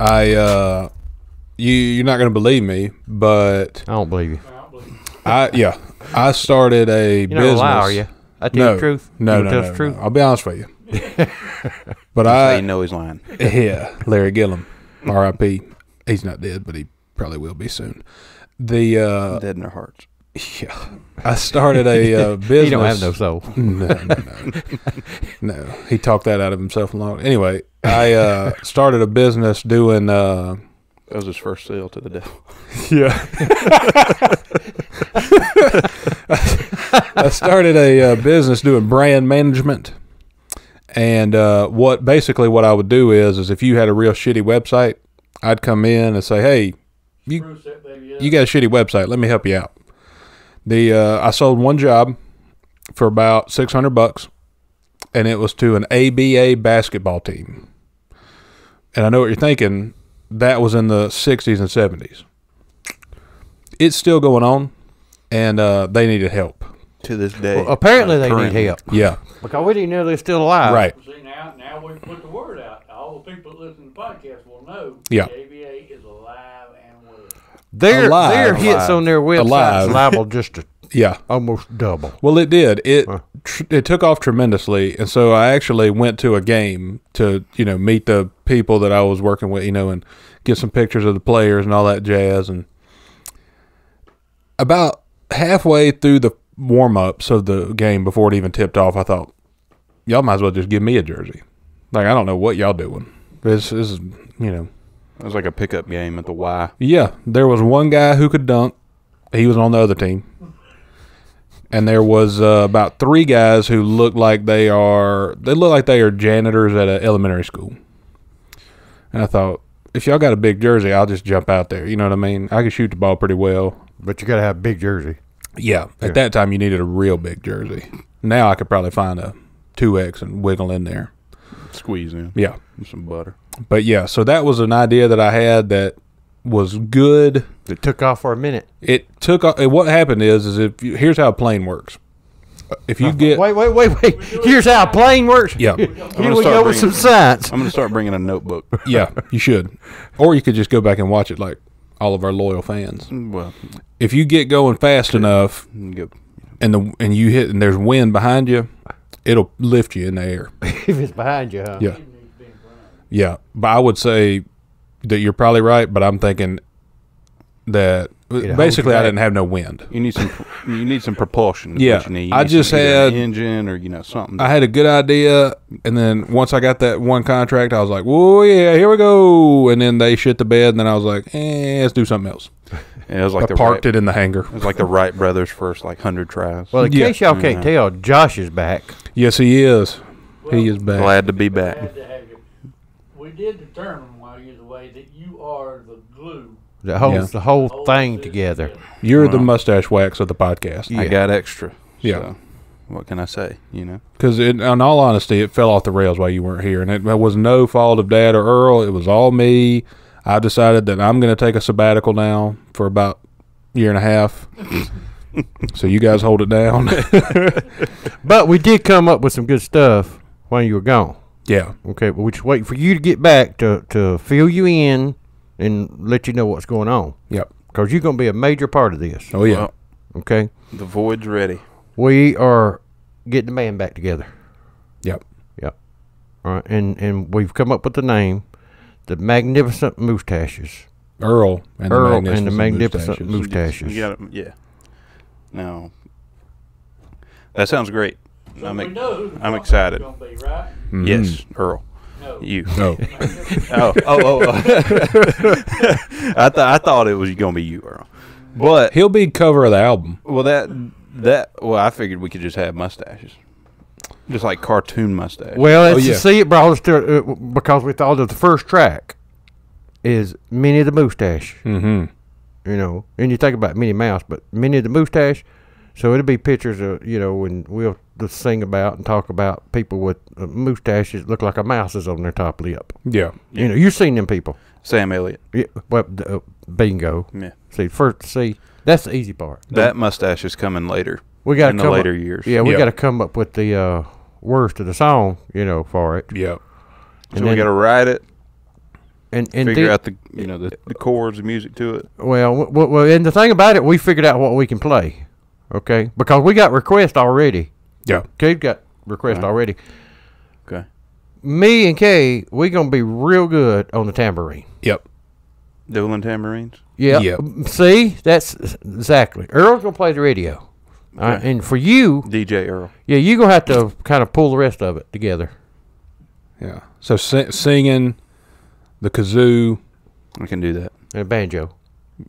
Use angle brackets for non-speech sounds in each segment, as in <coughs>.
I uh, you you're not gonna believe me, but I don't believe you. I yeah I started a You're not business. a liar, are you? I tell No, you the truth. no, you no, tell no, the truth. no. I'll be honest with you. <laughs> but I I know he's lying. <laughs> yeah Larry Gillum, R.I.P. He's not dead, but he probably will be soon. The uh, Dead in their hearts. yeah, I started a uh, business. <laughs> He don't have no soul. <laughs> No, no, no. no. He talked that out of himself alone. Anyway, I uh, started a business doing. Uh, That was his first sale to the devil. <laughs> yeah. I started a uh, business doing brand management, and uh, what basically what I would do is is if you had a real shitty website, I'd come in and say, "Hey, you you got a shitty website. Let me help you out." The uh, I sold one job for about six hundred bucks, and it was to an ABA basketball team. And I know what you're thinking. That was in the '60s and '70s. It's still going on, and uh, they needed help. To this day. Well, apparently uh, they need help Yeah, because we didn't know they're still alive. right. See now, now we put the word out. All the people that listen to the podcast will know. Yeah. The ABA is alive and well. Their Alive. their hits Alive. on their website Alive. is liable just to <laughs> Yeah. almost double. Well, it did. It Huh. tr- it took off tremendously, and so I actually went to a game to you know meet the people that I was working with, you know, and get some pictures of the players and all that jazz. And about halfway through the warm ups of the game before it even tipped off, I thought, y'all might as well just give me a jersey. Like I don't know what y'all doing. This, this is you know It was like a pickup game at the Y. yeah, there was one guy who could dunk. He was on the other team. And there was uh, about three guys who look like they are they look like they are janitors at an elementary school. And I thought, if y'all got a big jersey, I'll just jump out there. You know what I mean? I can shoot the ball pretty well. But you got to have a big jersey. Yeah. At Yeah. that time, you needed a real big jersey. Now I could probably find a two X and wiggle in there. Squeeze in. Yeah. Some butter. But yeah, so that was an idea that I had that was good. It took off for a minute. it took o- what happened is is if you, here's how a plane works if you uh-huh. get Wait, wait, wait, wait. Here's how a plane works. yeah <laughs> Here gonna we start go with some bringing- science. I'm gonna start bringing a notebook. yeah you should or you could just go back and watch it like all of our loyal fans. Well, if you get going fast enough go. and the and you hit and there's wind behind you it'll lift you in the air. <laughs> If it's behind you, huh? yeah. Yeah. But i would say that you're probably right but i'm thinking that holds basically i didn't have no wind You need some. you need some propulsion. Yeah, you need. You I need just some- an had- engine or you know something. I had a good idea, and then once I got that one contract, I was like, "Whoa, yeah, here we go!" And then they shit the bed, and then I was like, "Eh, let's do something else." <laughs> it was like I the parked Wright, it in the hangar. It was like the Wright brothers' first like hundred tries. Well, in Yeah. case y'all can't tell, Josh is back. Yes, he is. He is back. Glad to be back. To. We did determine while you're away that you are the glue. The whole Yeah. the whole thing together. You're the mustache wax of the podcast. I got extra. Yeah. so what can I say? You know. Because, in all honesty, it fell off the rails while you weren't here, and it, it was no fault of Dad or Earl. It was all me. I decided that I'm going to take a sabbatical now for about a year and a half. so you guys hold it down. <laughs> But we did come up with some good stuff while you were gone. yeah. Okay, but we're just waiting for you to get back to, to fill you in and let you know what's going on. Yep. Because you're going to be a major part of this. Oh yeah. Well, Okay? the void's ready. We are getting the band back together. Yep. Yep. All right, and, and we've come up with the name, the Magnificent Moustaches. Earl and Earl the and the Magnificent Magnificent Moustaches. Moustaches. You got it. Yeah. Now, that sounds great. So I'm, we know who the I'm excited. be, right? Mhm. Yes, Earl. No. You. No. <laughs> oh, oh, oh. oh. <laughs> I thought I thought it was gonna be you, Earl. But He'll be cover of the album. well, that that well, I figured we could just have mustaches, just like cartoon mustache. Well, it's Oh, yeah. see it brought us to uh, because we thought of the first track is Minnie the Moustache. Mm-hmm. you know, and you think about Minnie Mouse, but Minnie the Moustache. So it'll be pictures of you know, and we'll just sing about and talk about people with uh, moustaches look like a mouse is on their top lip. Yeah. You know, you've seen them people. Sam Elliott. Yeah, well, uh, bingo. Yeah. See, first, see, that's the easy part. That mustache is coming later. we got in the later up, years. Yeah, we Yeah. got to come up with the uh, words to the song, you know, for it. Yep. So we got to write it, and and figure the- out the you know the, the chords, the music to it. Well, w- w- well, and the thing about it, we figured out what we can play. Okay, because we got requests already. Yeah. Kate got requests Right. already. Okay. Me and Kay, we gonna be real good on the tambourine. Yep. Dueling tambourines. Yeah. Yep. See, that's exactly. Earl's gonna play the radio, uh, and for you, DJ Earl. yeah, you gonna have to kind of pull the rest of it together. Yeah. So si- singing, the kazoo. I can do that. And banjo.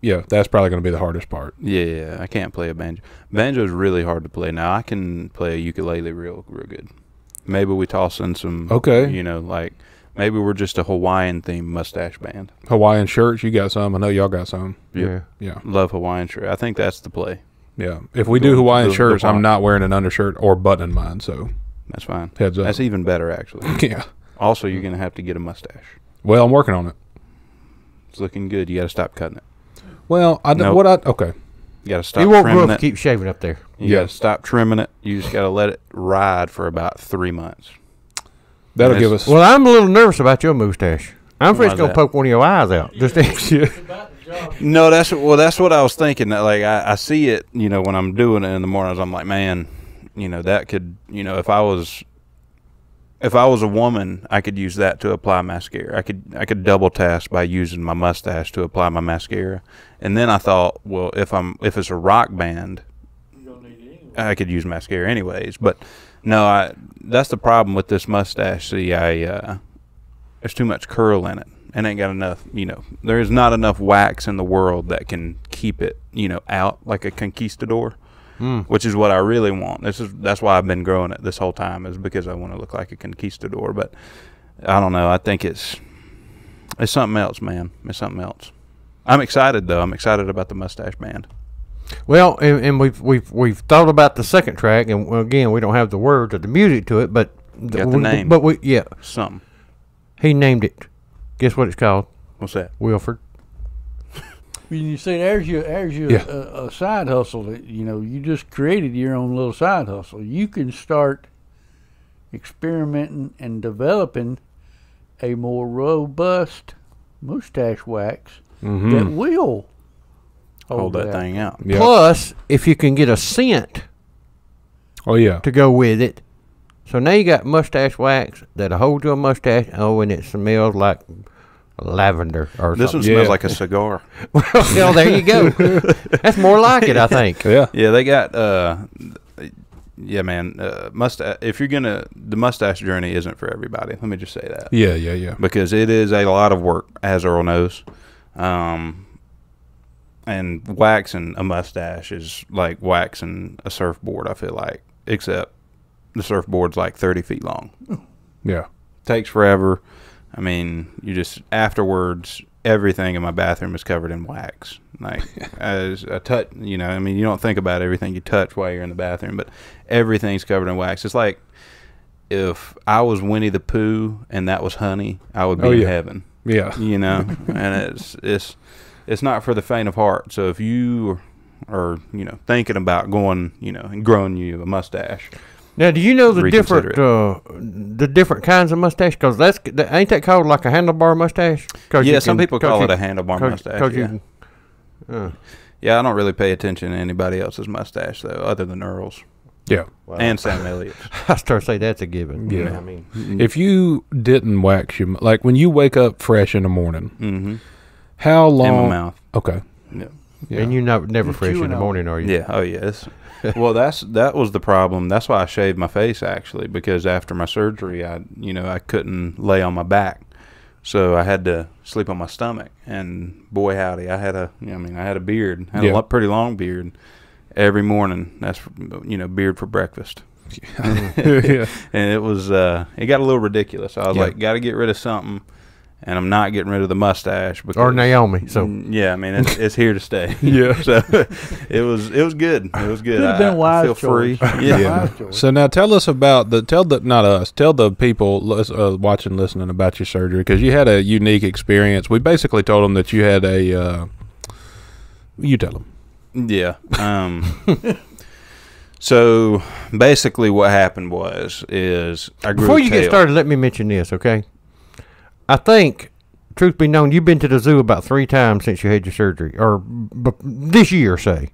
Yeah, that's probably going to be the hardest part. Yeah, yeah, I can't play a banjo. Banjo is really hard to play. Now I can play a ukulele real, real good. Maybe we toss in some. Okay. You know, like maybe we're just a Hawaiian themed mustache band. Hawaiian shirts, you got some. I know y'all got some. Yeah. Yeah. Love Hawaiian shirt. I think that's the play. Yeah. If we do Hawaiian the- the shirts, I'm not wearing an undershirt or buttoning mine. So That's fine. heads up. That's even better, actually. <laughs> yeah. also, you're gonna have to get a mustache. Well, I'm working on it. It's looking good. You got to stop cutting it. Well, I know Nope. what I okay. You got to stop You won't grow trimming if it. you keep shaving up there. You Yeah. got to stop trimming it. You just got to let it ride for about three months. That'll give us. Well, I'm a little nervous about your mustache. I'm afraid it's gonna that? poke one of your eyes out. Just It's about the job. No, that's well. That's what I was thinking. That like I, I see it, you know, when I'm doing it in the mornings. I'm like, man, you know, that could, you know, if I was, if I was a woman, I could use that to apply mascara. I could, I could double task by using my mustache to apply my mascara. And then I thought, well, if I'm, if it's a rock band. I could use mascara anyways. But no, I that's the problem with this mustache. See, I uh, there's too much curl in it, and ain't got enough. You know, there is not enough wax in the world that can keep it, you know, out like a conquistador, Mm. which is what I really want. This is that's why I've been growing it this whole time is because I want to look like a conquistador. But I don't know. I think it's it's something else, man. It's something else. I'm excited though. I'm excited about the mustache band. Well, and, and we've we've we've thought about the second track, and again, we don't have the words or the music to it, but Got the we- name. But we yeah, Something. he named it. Guess what it's called? What's that? Wilford. When you say there's your there's your Yeah. uh, a side hustle that you know you just created your own little side hustle. You can start experimenting and developing a more robust mustache wax Mhm. that will Hold that out. thing out. Yeah. Plus, if you can get a scent Oh yeah. to go with it, so now you got mustache wax that'll hold your mustache. Oh, and it smells like lavender or This one smells Yeah. like a cigar. <laughs> well, there you go. <laughs> That's more like it, I think. Yeah. Yeah, they got. uh Yeah, man. Uh, mustache. If you're gonna, the mustache journey isn't for everybody. Let me just say that Yeah. Yeah. Yeah. because it is a lot of work, as Earl knows. Um, and waxing a mustache is like waxing a surfboard. I feel like, except the surfboard's like 30 feet long. Yeah. takes forever. I mean, you just afterwards, everything in my bathroom is covered in wax. Like <laughs> as a touch, you know. I mean, you don't think about everything you touch while you're in the bathroom, but everything's covered in wax. It's like if I was Winnie the Pooh and that was honey, I would be Oh, in heaven. Yeah. You know, <laughs> and it's it's it's not for the faint of heart. So if you are you know thinking about going, you know, and growing you a mustache, Now, do you know the different uh, the different kinds of mustache? Because that's that, ain't that called like a handlebar mustache? 'Cause you yeah, some can- people 'cause call you- it a handlebar 'cause- mustache. 'cause you yeah. can- uh, Yeah, I don't really pay attention to anybody else's mustache though, other than Earl's Yeah. and Sam Elliott's. <laughs> I start to say that's a given. Yeah. I mean, If you didn't wax your mu- like when you wake up fresh in the morning, mm-hmm. how in my long? mouth. Okay. Yeah. Yeah. and you never never You're fresh in the morning, are you? Yeah. Oh yes. <laughs> well, that's that was the problem. That's why I shaved my face actually because after my surgery, I you know I couldn't lay on my back, so I had to sleep on my stomach. And boy howdy, I had a I mean I had a beard, had Yeah. a pretty long beard. Every morning, that's you know beard for breakfast. <laughs> yeah. <laughs> and it was uh it got a little ridiculous. I was Yeah. like, got to get rid of something, and I'm not getting rid of the mustache because Or Naomi. So Mm, yeah, I mean it's, it's here to stay. <laughs> Yeah. <laughs> so it was it was good. It was good. Could've I, been a wise I feel free. choice. <laughs> Yeah. So now tell us about the tell the not us tell the people uh, watching listening about your surgery because you had a unique experience. We basically told them that you had a. Uh, you tell them. Yeah. Um, so basically, what happened was is I grew. before a you get started, let me mention this, okay? I think, truth be known, you've been to the zoo about three times since you had your surgery, or b- this year, say.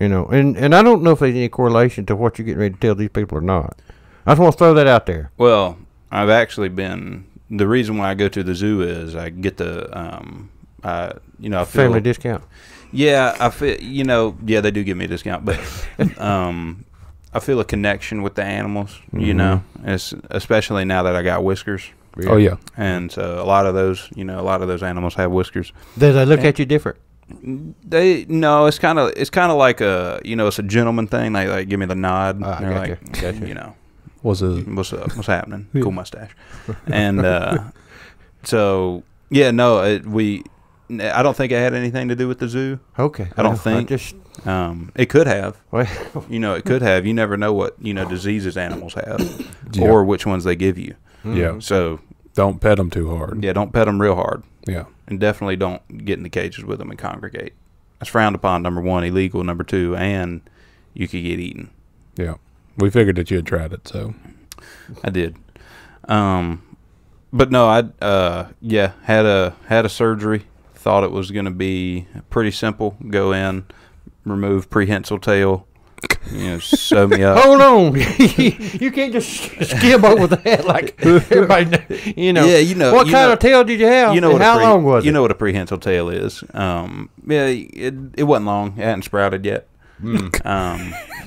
You know, and and I don't know if there's any correlation to what you're getting ready to tell these people or not. I just want to throw that out there. Well, I've actually been. The reason why I go to the zoo is I get the, um, I, you know, I feel, Family discount. Yeah, I feel, you know, yeah, they do give me a discount, but, <laughs> um, I feel a connection with the animals. You know, it's especially now that I got whiskers, Oh yeah. and so a lot of those, you know, a lot of those animals have whiskers. Do they look at you different? They no, it's kind of it's kind of like a you know it's a gentleman thing. They like give me the nod. Ah, They're gotcha, like, gotcha. you know, Was a what's up? What's happening? <laughs> Yeah. Cool mustache. And uh, <laughs> so yeah, no, it, we. I don't think it had anything to do with the zoo. Okay. I don't well, think- just Um, it could have. well, You know, it could have. You never know what you know diseases animals have, Yeah. or which ones they give you. Yeah. So Don't pet them too hard. yeah, don't pet them real hard, Yeah. and definitely don't get in the cages with them and congregate. That's frowned upon. Number one, illegal. Number two, and you could get eaten. Yeah. We figured that you had tried it, so I did. Um, but no, I uh, yeah had a had a surgery. Thought it was going to be pretty simple. Go in, remove prehensile tail, you know, sew me up. <laughs> hold on. <laughs> you can't just skim over that like everybody. You know. Yeah, you know- What you kind know- of tail did you have? You know and what? how long was you it? You know what a prehensile tail is? Um, yeah, it it wasn't long. It hadn't sprouted yet. Hmm. Um, <laughs>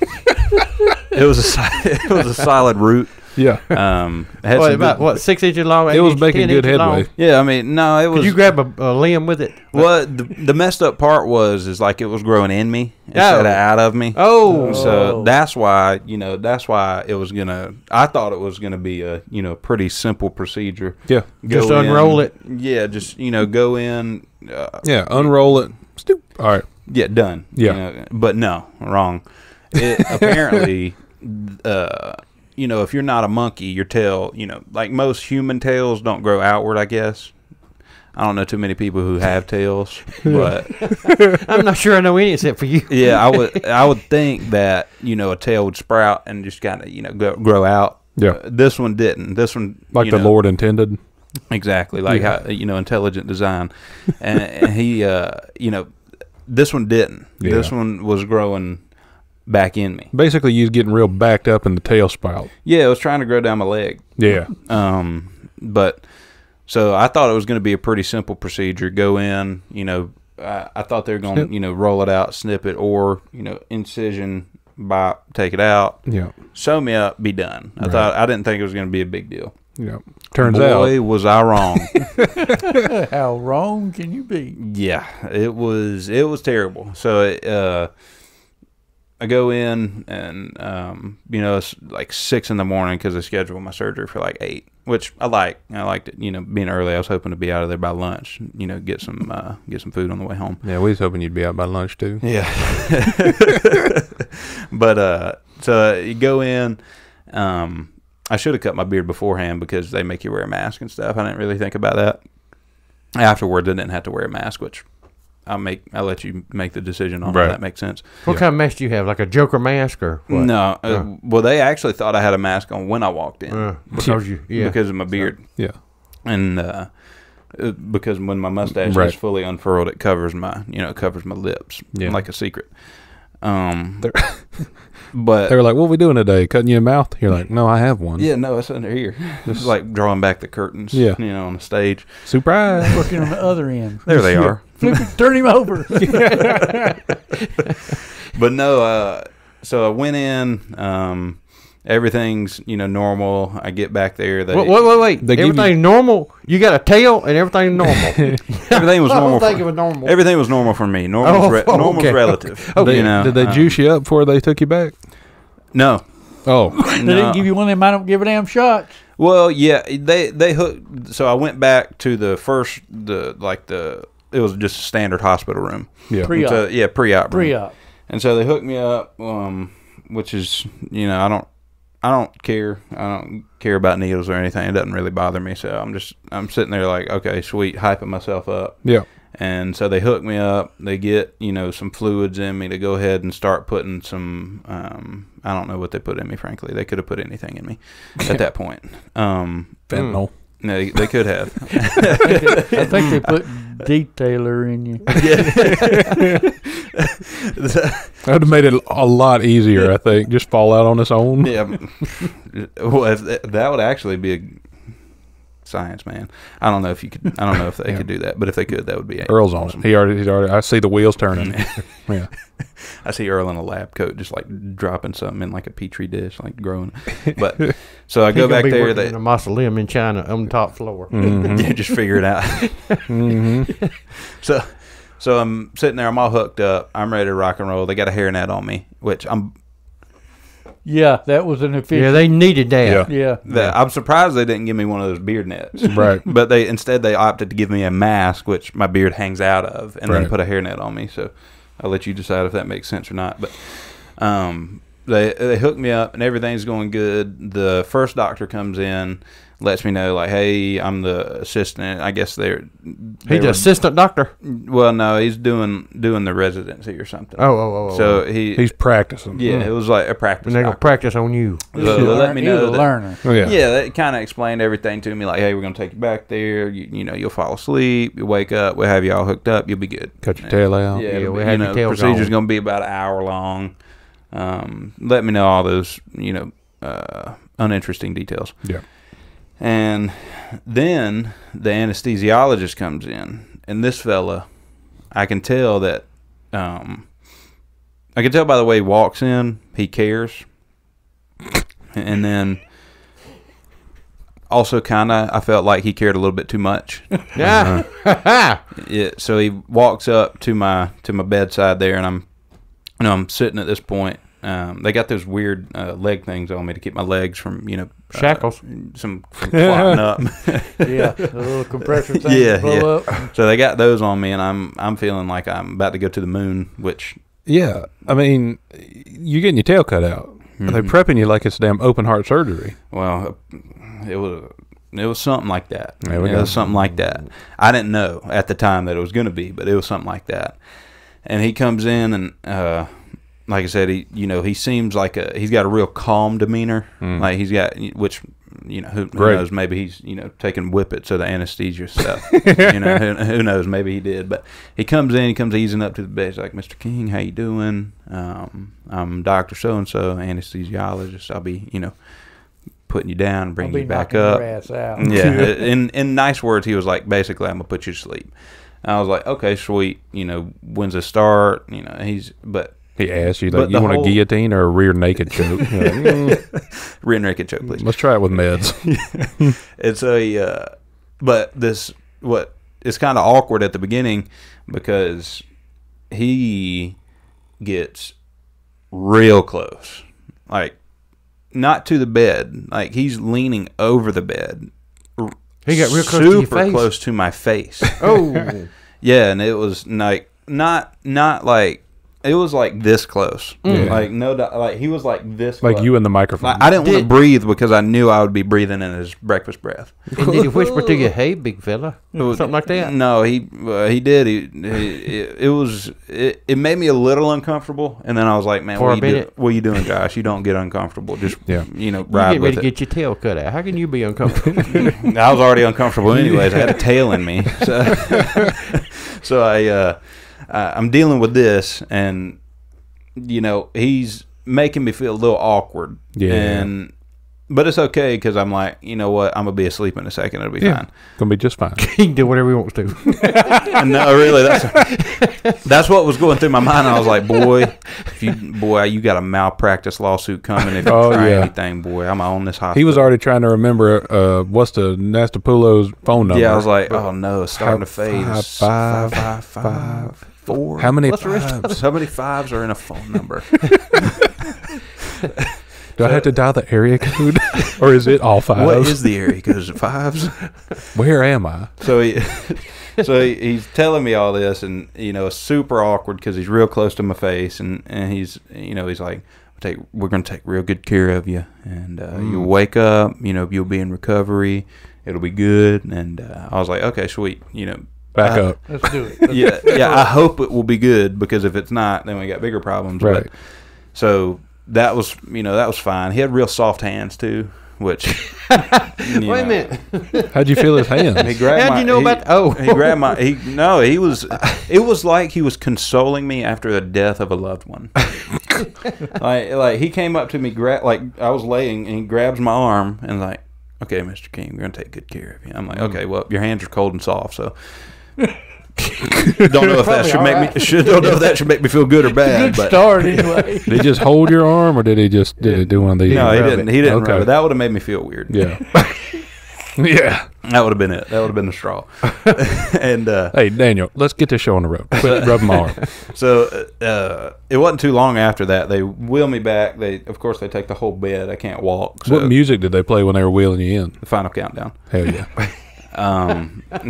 it was a it was a solid root. Yeah. Um, it had What, some about good- what six inches long? It eight was making 10 good inches long? headway. Yeah, I mean, no, it was. Could you grab a, a limb with it? Well, the, the messed up part was is like it was growing in me instead Oh. of out of me. Oh, So that's why you know that's why it was gonna. I thought it was gonna be a you know pretty simple procedure. Yeah. Just in- unroll it. Yeah, just you know go in. Uh, Yeah. Unroll it. Stoop. All right. yeah, done. Yeah. You know, but no, wrong. It <laughs> apparently, uh, you know, if you're not a monkey, your tail, you know, like most human tails don't grow outward. I guess. I don't know too many people who have tails, <laughs> but <laughs> I'm not sure I know any except for you. yeah, I would I would think that you know a tail would sprout and just kind of you know go, grow out. Yeah. Uh, this one didn't. This one Like you the know, Lord intended. exactly like Yeah. how you know intelligent design, and, and he uh you know this one didn't. <laughs> Yeah. This one was growing back in me. Basically, you was getting real backed up in the tail spout. Yeah, it was trying to grow down my leg. Yeah. Um, but so I thought it was going to be a pretty simple procedure. Go in, you know, I, I thought they were going to, you know, roll it out, snip it, or you know, incision, bop, take it out, Yeah. sew me up, be done. I Right. thought I didn't think it was going to be a big deal. Yeah. Turns Boy, out. was I wrong. <laughs> How wrong can you be? yeah, it was it was terrible. So it, uh, I go in and um, you know it's like six in the morning because I scheduled my surgery for like eight, which I like. I liked it. You know, being early. I was hoping to be out of there by lunch. You know, get some uh, get some food on the way home. Yeah, we was hoping you'd be out by lunch too. Yeah. <laughs> but uh, so you go in. Um, I should have cut my beard beforehand because they make you wear a mask and stuff. I didn't really think about that. Afterwards, I didn't have to wear a mask, which I'll make. I'll let you make the decision on Right. if that makes sense. What Yeah. kind of mask do you have? Like a Joker mask or what? No, uh, Oh. well, they actually thought I had a mask on when I walked in Uh, because you, yeah. because of my beard, Yeah. and uh, uh, because when my mustache Right. is fully unfurled, it covers my, you know, it covers my lips Yeah. like a secret. Um, They're- <laughs> but They were like, "What are we doing today? Cutting your mouth?" You're like, "No, I have one." Yeah, no, it's under here. <laughs> It's like drawing back the curtains. Yeah. you know, on the stage. Surprise. Working on the other end. There they <laughs> are. Flip it, Turn him over. <laughs> But no, uh, so I went in. Um, everything's you know normal. I get back there. They, wait, wait, wait, wait. They give you- Everything's normal. You got a tail and everything normal. <laughs> everything was <laughs> I don't normal. think For, was normal. everything was normal for me. Normal, Oh, re- normal's relative. Okay. You know, Did they uh, juice you up before they took you back? No, Oh, They no. didn't give you one of them I don't give a damn shots. Well, yeah, they they hooked. So I went back to the first the like the it was just a standard hospital room. Yeah. Pre- Pre-op. So, yeah, pre-op. room. Pre-op. And so they hooked me up, um, which is you know I don't I don't care I don't care about needles or anything. It doesn't really bother me. So I'm just I'm sitting there like okay, sweet, hyping myself up. Yeah. And so they hook me up. They get you know some fluids in me to go ahead and start putting some. Um, I don't know what they put in me. Frankly, they could have put anything in me at <laughs> that point. Um, Fentanyl. No, they, they could have. I think they put <laughs> detailer in you. Yeah. That would have made it a lot easier, I think. Just fall out on its own. yeah. Well, if that, that would actually be a science, man. I don't know if you could. I don't know if they <laughs> Yeah. could do that, but if they could, that would be Earl's on awesome. it. He already, he's already. I see the wheels turning. <laughs> <laughs> yeah. I see Earl in a lab coat, just like dropping something in like a petri dish, like growing. But so I go back be there. working They in a mausoleum in China on the top floor. Mhm. yeah, just figure it out. hmm So, so I'm sitting there. I'm all hooked up. I'm ready to rock and roll. They got a hairnet on me, which I'm. Yeah, that was an official Yeah, they needed that. Yeah. Yeah. That, I'm surprised they didn't give me one of those beard nets. <laughs> Right. But they instead they opted to give me a mask, which my beard hangs out of, and then put a hairnet on me. So I'll let you decide if that makes sense or not. But um, they they hook me up, and everything's going good. The first doctor comes in, lets me know like, hey, I'm the assistant. I guess they're they He's the were- assistant doctor. Well, no, he's doing doing the residency or something. Oh, oh, oh. oh, so oh. he He's practicing. yeah, it was like a practice. and they're gonna doctor. practice on you. So let learn- me know a that- learner. Oh, yeah. Yeah, that kind of explained everything to me. Like, hey, we're gonna take you back there. You, you know, you'll fall asleep. You wake up. We'll have you all hooked up. You'll be good. Cut your tail out. Yeah, Yeah, it'll we be- had you your tail procedure's gone. gonna be about an hour long. Um, let me know all those, you know, uh, uninteresting details. Yeah. And then the anesthesiologist comes in, and this fella, I can tell that, um, I can tell by the way he walks in, he cares. And then also kind of, I felt like he cared a little bit too much. Yeah. <laughs> Yeah, so he walks up to my to my bedside there, and I'm, you know, I'm sitting at this point. Um, they got those weird uh, leg things on me to keep my legs from, you know, uh, Shackles. some from flopping up. <laughs> Yeah, the little compressor thing Yeah, to blow up. so they got those on me, and I'm I'm feeling like I'm about to go to the moon, which Yeah. I mean, you're getting your tail cut out. They're Mhm. prepping you like it's damn open heart surgery. well, it was it was something like that. There we it go. was something like that. I didn't know at the time that it was going to be, but it was something like that. And he comes in, and uh, like I said, he you know he seems like a he's got a real calm demeanor. Mm. Like he's got which you know who, who knows maybe he's you know taking whippets of the anesthesia stuff. <laughs> you know who, who knows maybe he did, but he comes in, he comes easing up to the bed. He's like, "Mr. King, how you doing? Um, I'm Doctor So and So, anesthesiologist. I'll be you know." Putting you down and I'll bringing be you back up. your ass out. Yeah, <laughs> in in nice words, he was like, basically, I'm gonna put you to sleep. And I was like, okay, sweet. You know, when's it start? You know, he's but He asked you, like, the you want whole- a guillotine or a rear naked <laughs> choke? You're like, "Mm, <laughs> rear naked choke, please. let's try it with meds. <laughs> It's a, uh, but this what it's kind of awkward at the beginning because he gets real close, like not to the bed, like he's leaning over the bed. He got real close to your super face? close to my face. Oh. Yeah, and it was like not not like it was like this close. Yeah. Like no, doubt- like he was like this. like close. you in the microphone. Like, I didn't want to breathe because I knew I would be breathing in his breakfast breath. and did he whisper to you, hey, big fella? Something like that? No, he uh, he did. He, he it, it was it, it made me a little uncomfortable, and then I was like, man, For what a you, do, minute. what you doing, Josh? You don't get uncomfortable. Just Yeah. you know, You ride getting ready with to it. get your tail cut out. How can you be uncomfortable? <laughs> <laughs> I was already uncomfortable anyways. I had a tail in me, so <laughs> so I uh, I- I'm dealing with this, and you know he's making me feel a little awkward. Yeah. and but it's okay because I'm like, you know what, I'm gonna be asleep in a second. It'll be Yeah. fine. Gonna be just fine. he can do whatever he wants to. And no, really, that's that's what was going through my mind. I was like, boy, if you boy, you got a malpractice lawsuit coming if you Oh, try yeah. anything, boy. I'm on this hospital. He was already trying to remember uh, what's the Nastapulo's phone number. Yeah, I was like, oh no, it's starting to fade. Five, It's five, five, five, four. How many What's fives? How many fives are in a phone number? <laughs> Do I have to dial the area code, <laughs> or is it all five? What is the area? Because it fives. Where am I? So he, <laughs> so he, he's telling me all this, and you know, it's super awkward because he's real close to my face, and and he's, you know, he's like, "Take, we're gonna take real good care of you, and uh, you'll wake up. You know, you'll be in recovery. It'll be good." And uh, I was like, "Okay, sweet. You know, Back Uh, up. Let's do it. yeah, yeah. I hope it will be good because if it's not, then we got bigger problems. Right. But, so that was, you know, that was fine. He had real soft hands too, which. <laughs> you Wait a minute. How'd you feel his hands? He grabbed How'd my, you know he, about- oh. he grabbed my he no he was it was like he was consoling me after the death of a loved one <laughs> like like he came up to me gra- like I was laying and he grabs my arm and like okay Mr. King we're gonna take good care of you I'm like Mm. okay well your hands are cold and soft so don't know if that should make alright. me should don't know if that should make me feel good or <laughs> bad Good but start <laughs> anyway. Did he just hold your arm, or did he just did he do one of these? no he didn't it. he didn't Okay. rub it. that would have made me feel weird Yeah. <laughs> yeah. that would have been it that would have been the straw and uh Hey, Daniel, let's get this show on the road. Quit rubbing my arm. So uh, it wasn't too long after that they wheel me back. They of course they take the whole bed. I can't walk. So What music did they play when they were wheeling you in? the final countdown. Hell yeah. Um, <laughs>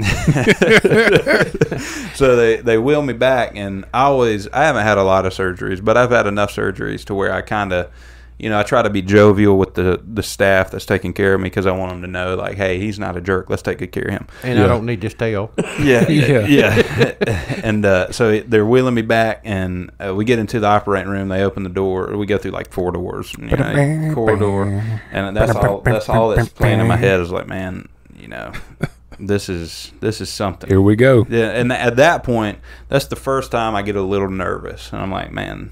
so they they wheel me back, and I always I haven't had a lot of surgeries, but I've had enough surgeries to where I kind of. You know, I try to be jovial with the, the staff that's taking care of me because I want them to know, like, hey, he's not a jerk. Let's take good care of him. And Yeah. I don't need this <laughs> tail. <laughs> Yeah, Yeah. yeah, and uh, so they're wheeling me back, and uh, we get into the operating room. They open the door. We go through like four doors, you know, corridor, and that's all. That's all that's playing in my head is like, man, you know, this is this is something. Here we go. Yeah, and at that point, that's the first time I get a little nervous, and I'm like, man,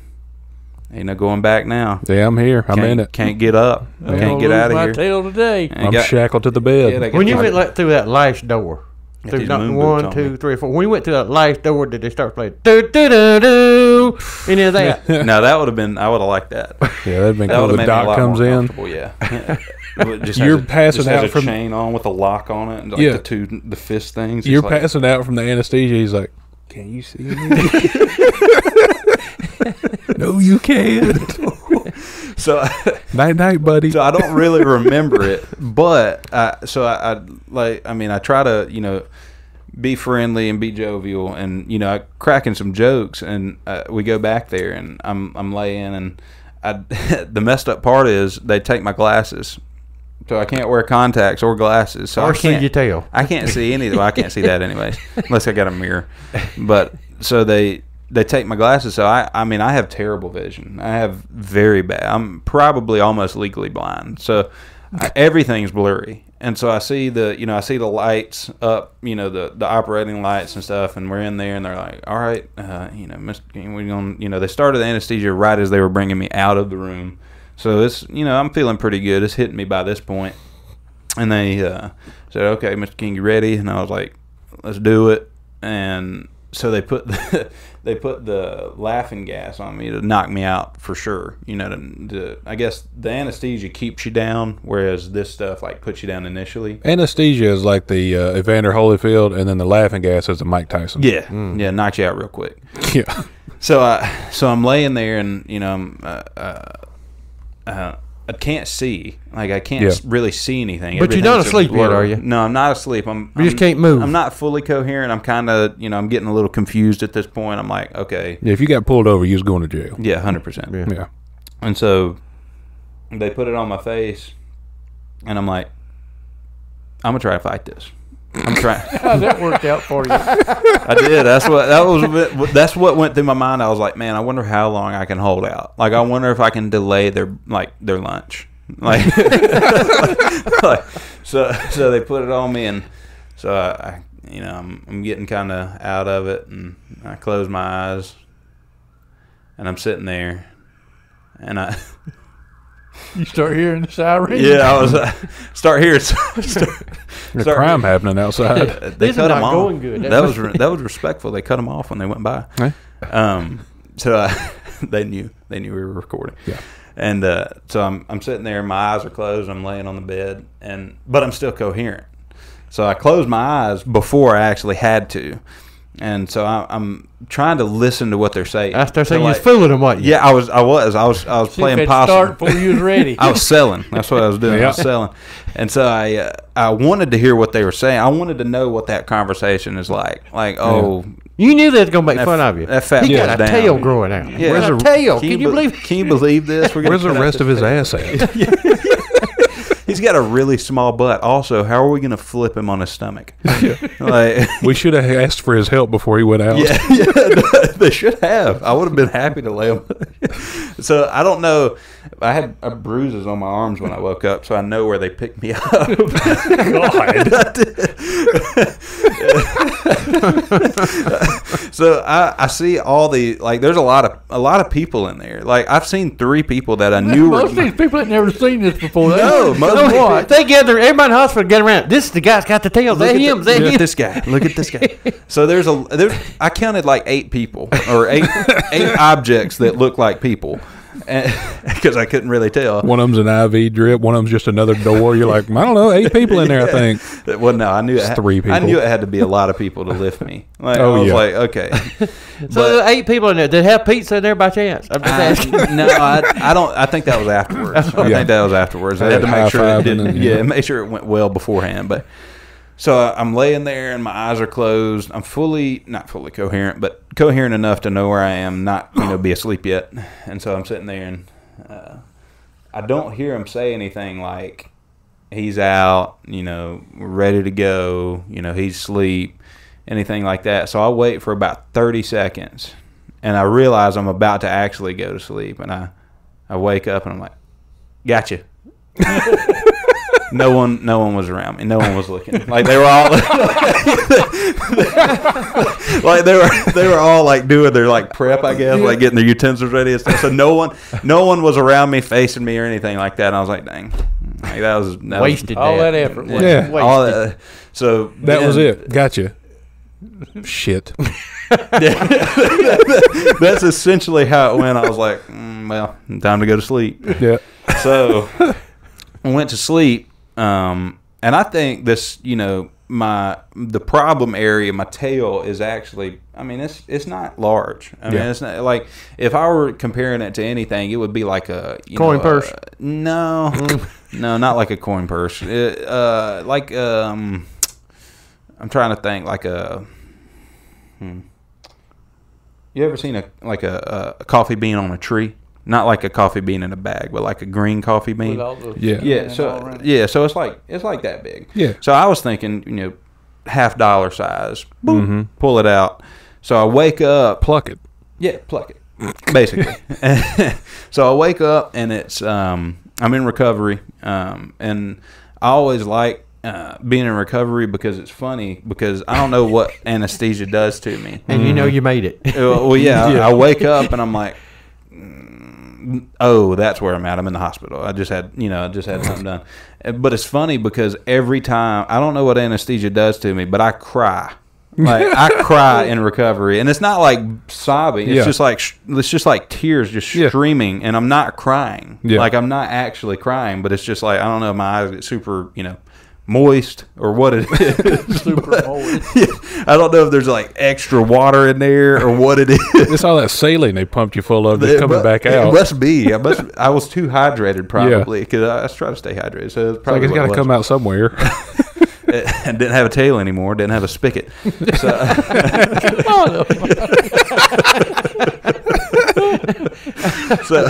ain't no going back now. Yeah, I'm here. I'm can't, in it. Can't get up. I'm Can't get out of my here. tail today. And I'm got- shackled to the bed. yeah, When you went like, through that last door, got through these not moon one, boots on two, me. three, four. When you went through that last door, did they start playing do do do do? Any of that? <laughs> no, that would have been. I would have liked that. yeah, that'd been That cool. would have The made a doc lot comes in. comfortable, Yeah. <laughs> Just You're has a, passing just out a from- chain on with a lock on it, and like Yeah. the two the fist things. You're like, passing out from the anesthesia. He's like, "Can you see me?" <laughs> no, you can't. <laughs> So, <laughs> night, night, buddy. so I don't really remember it, but I, so I, I like. I mean, I try to you know be friendly and be jovial, and you know, I cracking some jokes, and uh, we go back there, and I'm I'm laying, and I the messed up part is they take my glasses. So I can't wear contacts or glasses. So Or I can't, your tail. I can't see any. Well, I can't see that anyways, <laughs> unless I got a mirror. But so they they take my glasses. So I I mean I have terrible vision. I have very bad. I'm probably almost legally blind. So I, everything's blurry. And so I see the you know I see the lights up. You know the the operating lights and stuff. And we're in there, and they're like, all right, uh, you know, we're to You know, they started the anesthesia right as they were bringing me out of the room. So it's you know I'm feeling pretty good. It's hitting me by this point. And they uh, said, "Okay, Mr. King, you ready?" And I was like, "Let's do it." And so they put the, <laughs> they put the laughing gas on me to knock me out for sure. You know, to, to I guess the anesthesia keeps you down, whereas this stuff like puts you down initially. Anesthesia is like the uh, Evander Holyfield, and then the laughing gas is the Mike Tyson. Yeah, yeah, knocks you out real quick. <laughs> yeah. So I so I'm laying there and you know I'm, uh, uh, uh, I can't see like I can't Yeah. really see anything. But you're not Everything's a asleep yet, blur. are you? No, I'm not asleep. I'm You just I'm- can't move. I'm not fully coherent. I'm kind of you know I'm getting a little confused at this point. I'm like okay, Yeah, if you got pulled over, you was going to jail. yeah, hundred percent. Yeah. Yeah. And so they put it on my face, and I'm like, I'm gonna try to fight this. I'm trying. How's <laughs> that worked out for you? I did. That's what that was. a bit- That's what went through my mind. I was like, man, I wonder how long I can hold out. Like, I wonder if I can delay their like their lunch. <laughs> Like, <laughs> like so so they put it on me, and so I, I you know I'm I'm getting kind of out of it, and I close my eyes, and I'm sitting there, and I You start hearing the siren. yeah I was uh, start hearing <laughs> start, There's start- crime happening outside. they This is cut not them off. going good. That was re- that was respectful. They cut them off when they went by. Eh? Um, so I, <laughs> they knew they knew we were recording. Yeah. And uh, so I'm I'm sitting there, my eyes are closed, I'm laying on the bed, and but I'm still coherent. So I closed my eyes before I actually had to, and so I, I'm trying to listen to what they're saying. I started So, saying you was like- fooling them, what? Yeah, I was. I was. I was. I was See playing it'd possum. start before you was ready. <laughs> I was selling. That's what I was doing. I was selling, and so I uh, I wanted to hear what they were saying. I wanted to know what that conversation is like. Like, oh, You knew they was gonna make That fun f- of you. that fat he got a down. tail growing out. Yeah. Where's a tail? can, Can, you be- believe? Can you believe this? We're Where's the rest of his tail. ass at? <laughs> <laughs> He's got a really small butt. Also, how are we going to flip him on his stomach? <laughs> like, We should have asked for his help before he went out. yeah, <laughs> yeah, they should have. I would have been happy to lay him. <laughs> so I don't know. I had uh, bruises on my arms when I woke up, so I know where they picked me up. God. so I, I see all the like. There's a lot of a lot of people in there. Like I've seen three people that I knew were. Most of these people had never seen this before. No, most these- what. They gather. Everybody in the hospital get around. This is the guy's got the tail. Look at him. the- That look him. at this guy. <laughs> Look at this guy. So there's a there's I counted like eight people or eight eight <laughs> objects that look like people, <laughs> because I couldn't really tell. One of them's an IV drip. One of them's just another door. You're like, I don't know, eight people in there. I think. <laughs> Well, no, I knew it had, three I knew it had to be a lot of people to lift me. <laughs> Like, Oh, I was yeah. like, okay. So there are eight people in there. Did they have pizza in there by chance? I'm just I, asking. no, I, I don't. I think that was afterwards. I Yeah. think that was afterwards. I They had to make sure it didn't. and- yeah, yeah. make sure it went well beforehand. But so I'm laying there and my eyes are closed. I'm fully not fully coherent, but coherent enough to know where I am, not you know be asleep yet. And so I'm sitting there and uh, I don't hear him say anything like he's out, you know, ready to go, you know, he's asleep, anything like that. So I wait for about 30 seconds and I realize I'm about to actually go to sleep and I I wake up and I'm like, "Gotcha." <laughs> no one no one was around me. No one was looking. Like they were all <laughs> like they were they were all like doing their like prep, I guess, like getting their utensils ready and stuff. So no one no one was around me facing me or anything like that. And I was like, "Dang." Like that was that was- Wasted All that. that effort. was Yeah. all that. So That was it. Gotcha. Shit. <laughs> That's essentially how it went. I was like, mm, well, time to go to sleep. Yeah. So I went to sleep, um, and I think this, you know, my the problem area, my tail is actually. I mean, it's it's not large. I mean, it's not like if I were comparing it to anything, it would be like a you Coin know, purse. uh, no, <laughs> no, not like a coin purse. It, uh, like um, I'm trying to think like a. Hmm. You ever seen a like a, a coffee bean on a tree? Not like a coffee bean in a bag, but like a green coffee bean. With all the Yeah. Yeah, so yeah, so it's like it's like that big. Yeah. So I was thinking, you know, half dollar size. Boop, Mhm. Pull it out. So I wake up. Pluck it. Yeah, pluck it. <coughs> Basically. <laughs> so I wake up and it's um I'm in recovery. Um and I always like uh, being in recovery because it's funny because I don't know what <laughs> anesthesia does to me. And you know you made it. Uh, well, yeah, <laughs> Yeah. I wake up and I'm like, oh, that's where I'm at. I'm in the hospital. I just had, you know, I just had something done. Uh, But it's funny because every time, I don't know what anesthesia does to me, but I cry. Like I <laughs> cry in recovery, and it's not like sobbing. It's Yeah. just like sh- it's just like tears just Yeah. streaming, and I'm not crying. Yeah. Like I'm not actually crying, but it's just like I don't know. My eyes get super, you know, moist or what it <laughs> is. Super <laughs> But- moist. yeah, I don't know if there's like extra water in there or what it is. It's all that saline they pumped you full of just coming It back out. It must be. I must. I was too hydrated <laughs> probably because I, I try to stay hydrated. So it's It's like probably it's got to it come out somewhere. and didn't have a tail anymore. Didn't have a spigot. So, so,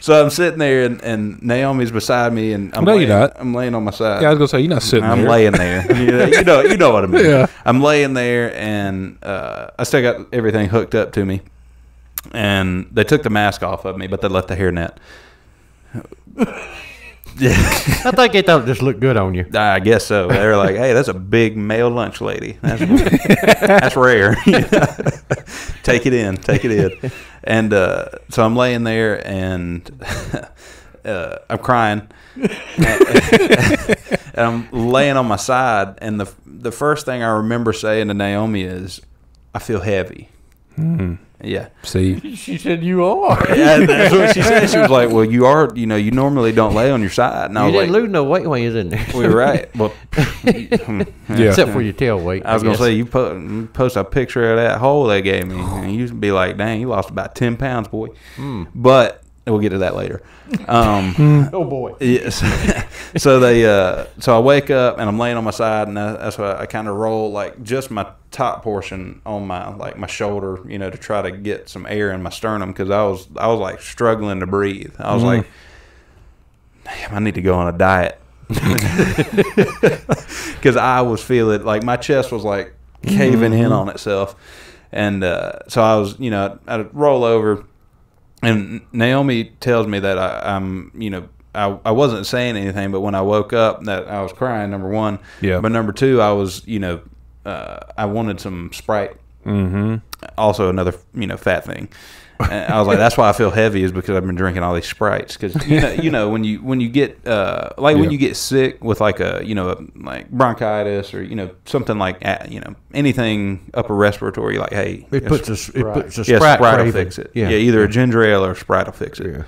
so I'm sitting there and, and Naomi's beside me and I'm No, laying, you're not. I'm laying on my side. yeah, I was gonna say you're not sitting I'm there. laying there. <laughs> You know, you know, you know what I mean. Yeah. I'm laying there, and uh, I still got everything hooked up to me. And they took the mask off of me, but they left the hairnet. <laughs> I think they thought it just looked good on you. I guess so. They were like, "Hey, that's a big male lunch lady. That's that's rare. <laughs> take it in, take it in." And uh, so I'm laying there, and <laughs> uh, I'm crying. and I'm laying on my side, and the the first thing I remember saying to Naomi is, "I feel heavy." Yeah. See, She said you are. <laughs> yeah, that's what she said. She was like, "Well, you are, you know, you normally don't lay on your side." And I You was didn't like, lose no weight when you was in there. "We were right." <laughs> Well, <laughs> yeah, Except for your tail weight. I was gonna guess. say you put post a picture of that hole they gave me, and you'd be like, "Dang, you lost about ten pounds, boy." Hmm. But we'll get to that later. <laughs> Um, Oh boy. Yes. <laughs> so they, uh, so I wake up and I'm laying on my side, and that- that's why I kind of roll like just my top portion on my like my shoulder, you know, to try to get some air in my sternum because I was I was like struggling to breathe. I was like, damn, I need to go on a diet <laughs> because I was feeling like my chest was like caving in on itself, and uh, so I was, you know, I'd roll over and Naomi tells me that I, I'm, you know, I, I wasn't saying anything, but when I woke up, that I was crying. Number one, Yeah. But number two, I was, you know, uh, I wanted some Sprite. mm-hmm. Also, another, you know, fat thing. And I was like, that's why I feel heavy is because I've been drinking all these sprites. Because you know, you know, when you when you get uh, like when you get sick with like a you know like bronchitis or you know something like you know anything upper respiratory, like hey, It puts a, it Right. puts a yeah, Sprite, Sprite will fix it. Yeah, yeah either a ginger ale or a Sprite will fix it. Yeah.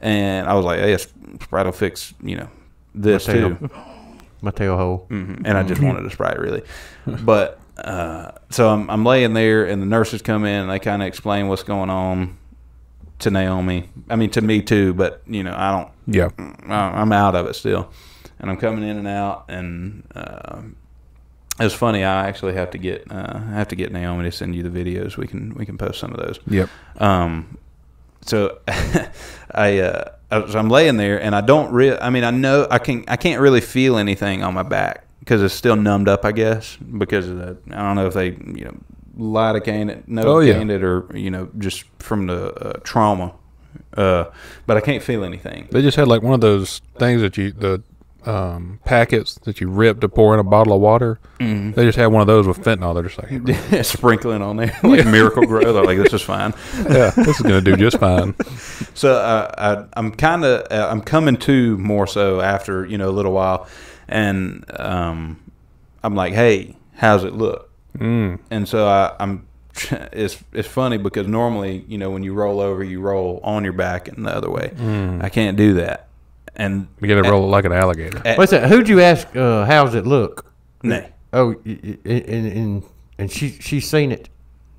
And I was like, hey, Sprite will fix, you know, this too. My tail hole. hmm And I just wanted a Sprite, really. <laughs> But uh, so I'm, I'm laying there, and the nurses come in, and they kind of explain what's going on to Naomi. I mean, to me too, but, you know, I don't, yeah, I- I'm out of it still. And I'm coming in and out, and uh, it's funny. I actually have to get uh, I have to get Naomi to send you the videos. We can we can post some of those. yep. Um, so <laughs> I, uh, I so I'm laying there and I don't really, I mean, I know I can, I can't really feel anything on my back because it's still numbed up, I guess, because of the, I don't know if they, you know, lidocaine it, Oh, yeah. it, or, you know, just from the uh, trauma. Uh, but I can't feel anything. They just had like one of those things that you the um, packets that you rip to pour in a bottle of water. Mm-hmm. They just had one of those with fentanyl. They're just like, <laughs> Sprinkling on there like Miracle-Gro. They're like, this is fine. <laughs> yeah, this is gonna do just fine. <laughs> So uh, I, I'm kind of uh, I'm coming to more so after you know a little while, and um, I'm like, hey, how's it look? Mm. And so I, I'm <laughs> it's it's funny because normally you know when you roll over you roll on your back and the other way. I can't do that. And You gotta roll it like an alligator. Eh. What's that? Who'd you ask? Uh, how's it look? nay, Oh, y- y- and and and she she's seen it.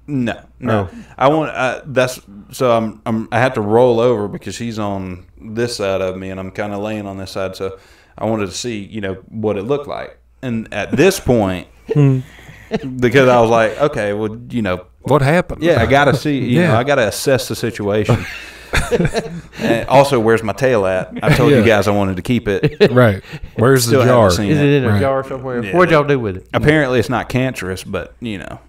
no, no. Oh. I want I, that's so I'm, I'm I had to roll over because she's on this side of me and I'm kind of laying on this side. So I wanted to see you know what it looked like. And at this point, because I was like, okay, well, you know, What happened? Yeah, I gotta see. You know, Yeah. I gotta assess the situation. <laughs> and also, where's my tail at? I told you guys I wanted to keep it. Right. Where's Still the jar? seen Is it in a Right. jar somewhere? Yeah, What'd y'all do with it? Apparently, it's not cancerous, but you know,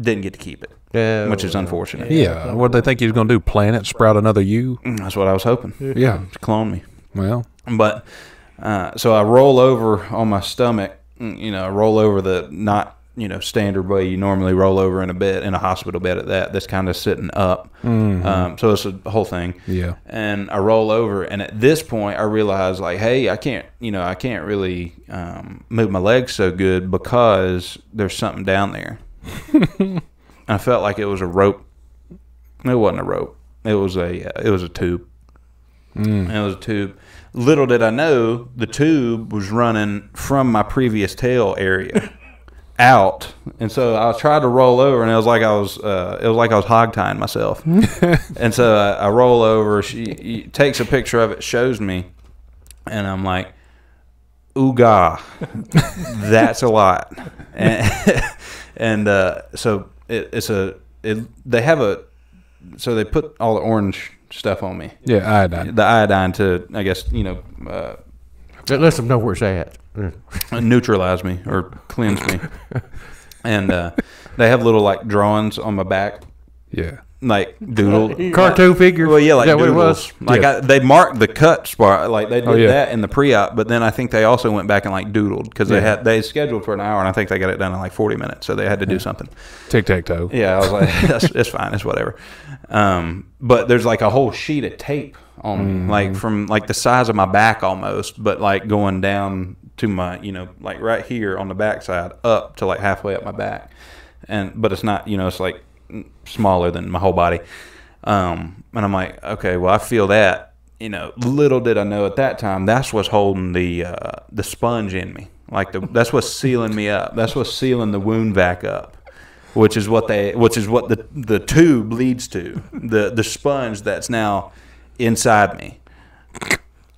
didn't get to keep it, Yeah, which is unfortunate. Yeah. What did they think he was gonna do? Plant it? Sprout another you? That's what I was hoping. Yeah. Clone me. Well. But uh, so I roll over on my stomach. mm, You know, I roll over the not you know standard way you normally roll over in a bed in a hospital bed at that. That's kind of sitting up. Um, so it's a whole thing. Yeah. And I roll over, and at this point, I realize like, hey, I can't, you know, I can't really um, move my legs so good because there's something down there. <laughs> I felt like it was a rope. It wasn't a rope. It was a it was a tube. And it was a tube. Little did I know the tube was running from my previous tail area <laughs> out, and so I tried to roll over, and it was like I was uh, it was like I was hog tying myself. <laughs> and so I, I roll over. She he takes a picture of it, shows me, and I'm like, "Ooga, <laughs> that's a lot." And, and uh, so it, it's a it, they have a so they put all the orange stuff on me Yeah. Iodine. the iodine to, I guess, you know, uh, It lets them know where it's at. <laughs> neutralize me or cleanse me. <laughs> and uh, they have little like drawings on my back, Yeah. like doodle. Cartoon figure. Well, yeah, like Is that what it doodles. was? Like Yeah. I, they marked the cut spot, like they did Oh, yeah. that in the pre-op. But then I think they also went back and like doodled because they had they scheduled for an hour, and I think they got it done in like forty minutes, so they had to do something. Tic tac toe. Yeah, I was like, <laughs> that's it's fine, it's whatever. Um, but there's like a whole sheet of tape on me, like from like the size of my back almost, but like going down to my, you know, like right here on the backside, up to like halfway up my back, and but it's not, you know, it's like smaller than my whole body. Um, and I'm like, okay, well, I feel that. You know, little did I know at that time that's what's holding the uh, the sponge in me. Like the that's what's sealing me up. That's what's sealing the wound back up, which is what they which is what the the tube leads to. The the sponge that's now inside me.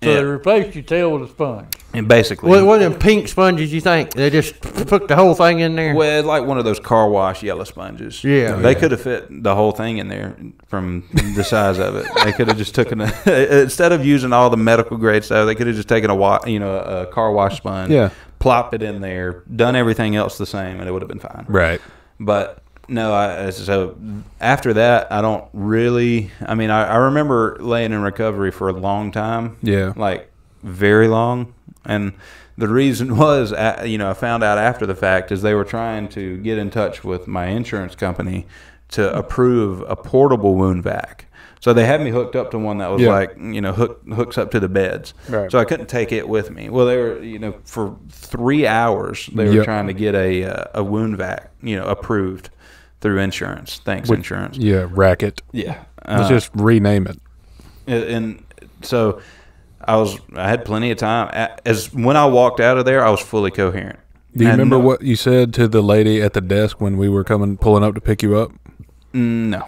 So they replaced your tail with a sponge. And basically, What, what them pink sponges you think? They just put the whole thing in there? Well, like one of those car wash yellow sponges. Yeah. Oh, they Yeah. could have fit the whole thing in there from the size of it. They could have just taken a, <laughs> instead of using all the medical grade stuff. They could have just taken a wa- you know a car wash sponge, Yeah. plopped it in there, done everything else the same, and it would have been fine. Right. But no, I so after that, I don't really. I mean, I, I remember laying in recovery for a long time. Yeah. like very long, and the reason <laughs> was, you know, I found out after the fact is they were trying to get in touch with my insurance company to approve a portable wound vac. So they had me hooked up to one that was Yeah. like, you know, hook, hooks up to the beds. Right. So I couldn't take it with me. Well, they were, you know, for three hours they were Yep. trying to get a uh, a wound vac, you know, approved through insurance. Thanks, Which- insurance. Yeah. Racket. Yeah. Let's Uh, just rename it. and- so I was I had plenty of time. As when I walked out of there, I was fully coherent. Do you remember no- what you said to the lady at the desk when we were coming pulling up to pick you up? Mm, No,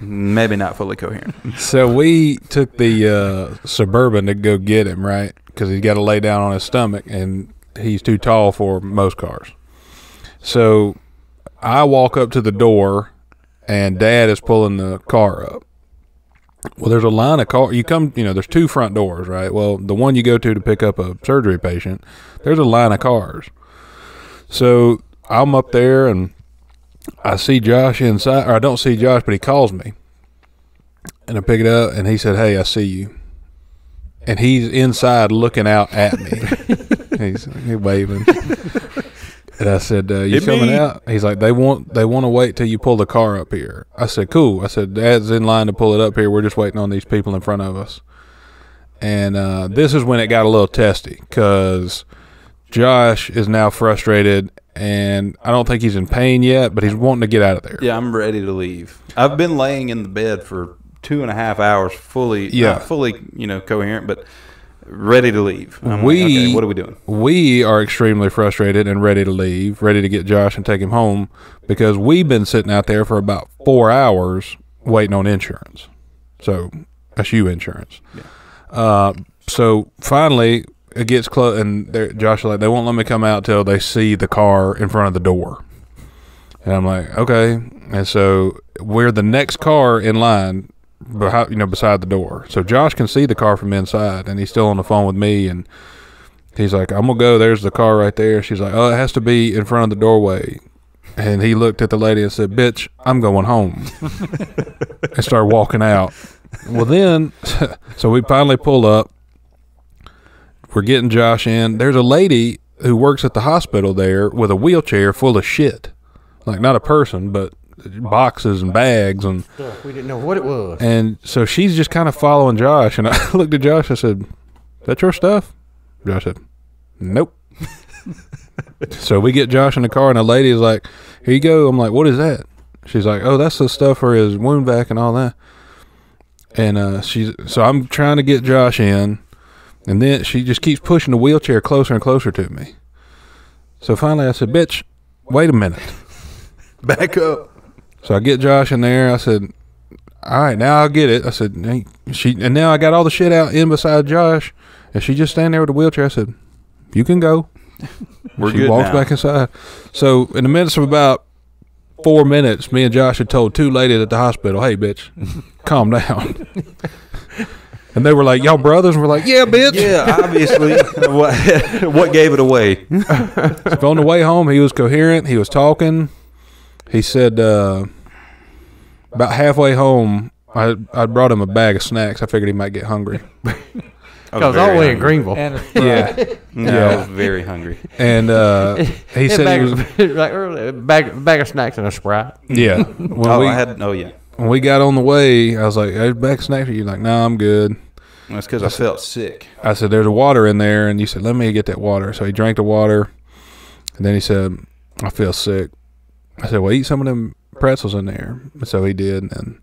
maybe not fully coherent. So we took the uh, suburban to go get him, right? Because he's got to lay down on his stomach, and he's too tall for most cars. So I walk up to the door, and Dad is pulling the car up. Well, there's a line of car. You come, you know, there's two front doors, right? Well, the one you go to to pick up a surgery patient, there's a line of cars. So I'm up there, and I see Josh inside, or I don't see Josh, but he calls me. And I pick it up, and he said, "Hey, I see you." And he's inside looking out at me. <laughs> he's, he's waving. And I said, uh, "You coming me. out?" He's like, "They want they want to wait till you pull the car up here." I said, "Cool." I said, "Dad's in line to pull it up here. We're just waiting on these people in front of us." And uh, this is when it got a little testy because Josh is now frustrated, and I don't think he's in pain yet, but he's wanting to get out of there. Yeah, I'm ready to leave. I've been laying in the bed for two and a half hours, fully, Yeah. fully, you know, coherent, but ready to leave. I'm like, We- okay, what are we doing? we are extremely frustrated and ready to leave, ready to get Josh and take him home because we've been sitting out there for about four hours waiting on insurance. So, SU insurance. Uh, so finally, it gets close, and they're- Josh like, they won't let me come out till they see the car in front of the door. And I'm like, okay. And so we're the next car in line, behind, you know, beside the door. So Josh can see the car from inside, and he's still on the phone with me, and He's like, I'm gonna go. There's the car right there. She's like, Oh, it has to be in front of the doorway. And he looked at the lady and said, Bitch, I'm going home. <laughs> and started walking out. Well, then, <laughs> so we finally pull up. We're getting Josh in. There's a lady who works at the hospital there with a wheelchair full of shit. Like, not a person, but boxes and bags and Stuff we didn't know what it was. and so she's just kind of following Josh. And I <laughs> looked at Josh. I said, "That your stuff?" Josh said, "Nope." <laughs> so we get Josh in the car, and the lady is like, "Here you go." I'm like, "What is that?" She's like, "Oh, that's the stuff for his wound vac and all that." And uh, she's so I'm trying to get Josh in, and then she just keeps pushing the wheelchair closer and closer to me. So finally, I said, "Bitch, wait a minute." <laughs> Back up. So I get Josh in there. I said, "All right, now I'll get it." I said, hey, "She," and now I got all the shit out in beside Josh, and she just standing there with the wheelchair. I said, "You can go." <laughs> We're she good walks now. back inside. So in the midst of about four minutes, me and Josh had told two ladies at the hospital, "Hey, bitch, <laughs> calm down." And they were like, "Y'all brothers?" And we're like, "Yeah, bitch." Yeah, obviously. <laughs> <laughs> what what gave it away? So on the way home, he was coherent. He was talking. He said, uh, about halfway home, I I brought him a bag of snacks. I figured he might get hungry. I Because all the way in Greenville. And. Yeah, No, Yeah. I was very hungry. and uh, he <laughs> Yeah, said bag, he was. of, like earlier, bag, bag of snacks and a Sprite. Yeah, when Oh, we I had. Oh, yeah. when we got on the way, I was like, "There's a bag of snacks." You're like, "No, I'm good." That's because I felt sick. I said, "There's a water in there," and you said, "Let me get that water." So he drank the water, and then he said, "I feel sick." I said, "Well, eat some of them pretzels in there. And So he did, and then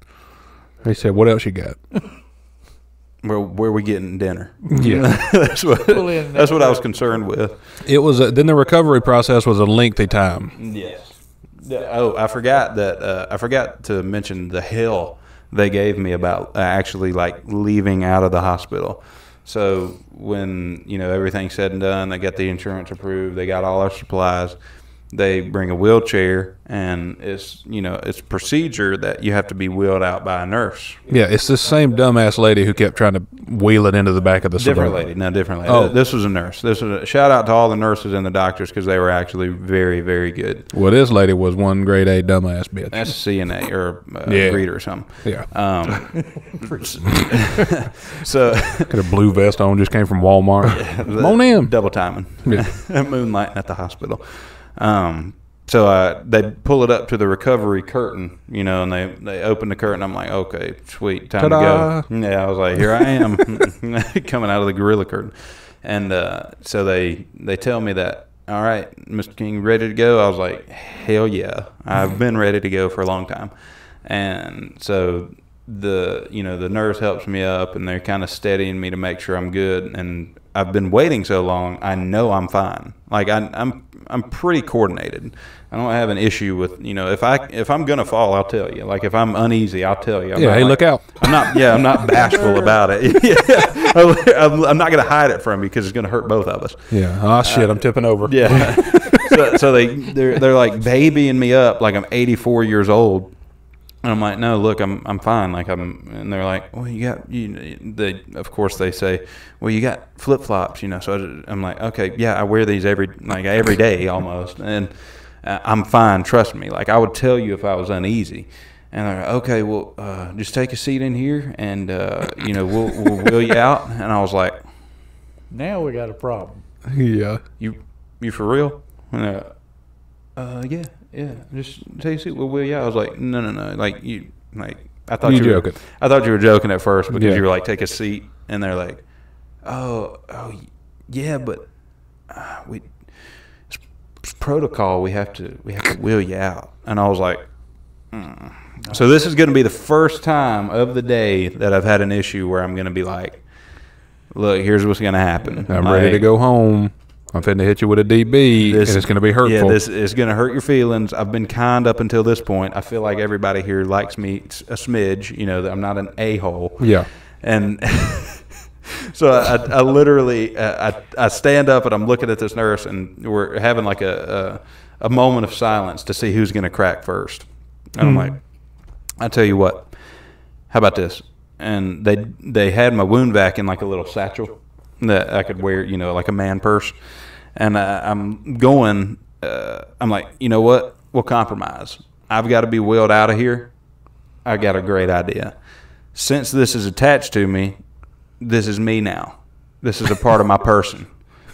he said, "What else you got?" <laughs> Where where we getting dinner? <laughs> Yeah, <laughs> that's what Pull in that's what I was concerned with. it was. A, then the recovery process was a lengthy time. Yes. Oh, I forgot that. Uh, I forgot to mention the hell they gave me about uh, actually like leaving out of the hospital. So when you know everything's said and done, they got the insurance approved, they got all our supplies. They bring a wheelchair, and it's you know it's procedure that you have to be wheeled out by a nurse. Yeah, it's the same dumbass lady who kept trying to wheel it into the back of the Different Suburban. lady, no, different lady. Oh. This was a nurse. This was a shout out to all the nurses and the doctors because they were actually very, very good. Well, this lady was one grade A dumbass bitch. That's CNA or uh, Yeah. breeder or something. yeah, Um, <laughs> so got a blue vest on. Just came from Walmart. <laughs> Come on in. double timing, Yeah. <laughs> moonlighting at the hospital. Um, so uh, they pull it up to the recovery curtain, you know, and they they open the curtain. I'm like, okay, sweet, time Ta-da. to go. Yeah, I was like, here I am, <laughs> <laughs> coming out of the gorilla curtain, and uh, so they they tell me that. All right, Mr. King, ready to go? I was like, hell yeah, I've <laughs> been ready to go for a long time, and so the you know the nurse helps me up and they're kind of steadying me to make sure I'm good and I've been waiting so long I know I'm fine like I, I'm I'm pretty coordinated I don't have an issue with you know if I if I'm gonna fall I'll tell you like if I'm uneasy I'll tell you I'm Yeah, hey, like- look out. I'm not yeah I'm not bashful <laughs> about it <laughs> yeah I'm, I'm not gonna hide it from you because it's gonna hurt both of us Yeah. Oh shit, I'm tipping over. yeah. <laughs> so, so they they're they're like babying me up like I'm 84 years old. And I'm like, no, look, I'm I'm fine. Like I'm, and they're like, well, you got you. They of course they say, well, you got flip flops, you know. So I- I'm like, okay, yeah, I wear these every like every day almost, and I'm fine. Trust me. Like I would tell you if I was uneasy. And they're like, okay, well, uh, just take a seat in here, and uh, you know we'll we'll wheel you out. And I was like, Now we got a problem. <laughs> Yeah. you you for real? And, uh, uh, yeah, yeah. Just take a seat. We'll wheel you out. I was like, no, no, no. Like you, like I thought You you, were joking. I thought you were joking at first because Yeah. you were like, take a seat, and they're like, oh, oh, yeah, but uh, we it's, it's protocol. We have to we have to wheel you out. And I was like. "Hmm." So this is going to be the first time of the day that I've had an issue where I'm going to be like, "Look, here's what's going to happen. I'm ready to go home. I'm finna hit you with a DB, and it's gonna be hurtful. Yeah, this is going to hurt your feelings. I've been kind up until this point. I feel like everybody here likes me a smidge. You know that I'm not an a hole. yeah. And <laughs> so I, I literally uh, I, I stand up and I'm looking at this nurse and we're having like a a, a moment of silence to see who's going to crack first. And I'm like, I tell you what, how about this? And they they had my wound vac in like a little satchel that I could wear, you know, like a man purse. And uh, I'm going. Uh, I'm like, you know what? We'll compromise. I've got to be wheeled out of here. I got a great idea. Since this is attached to me, this is me now. This is a part of my person.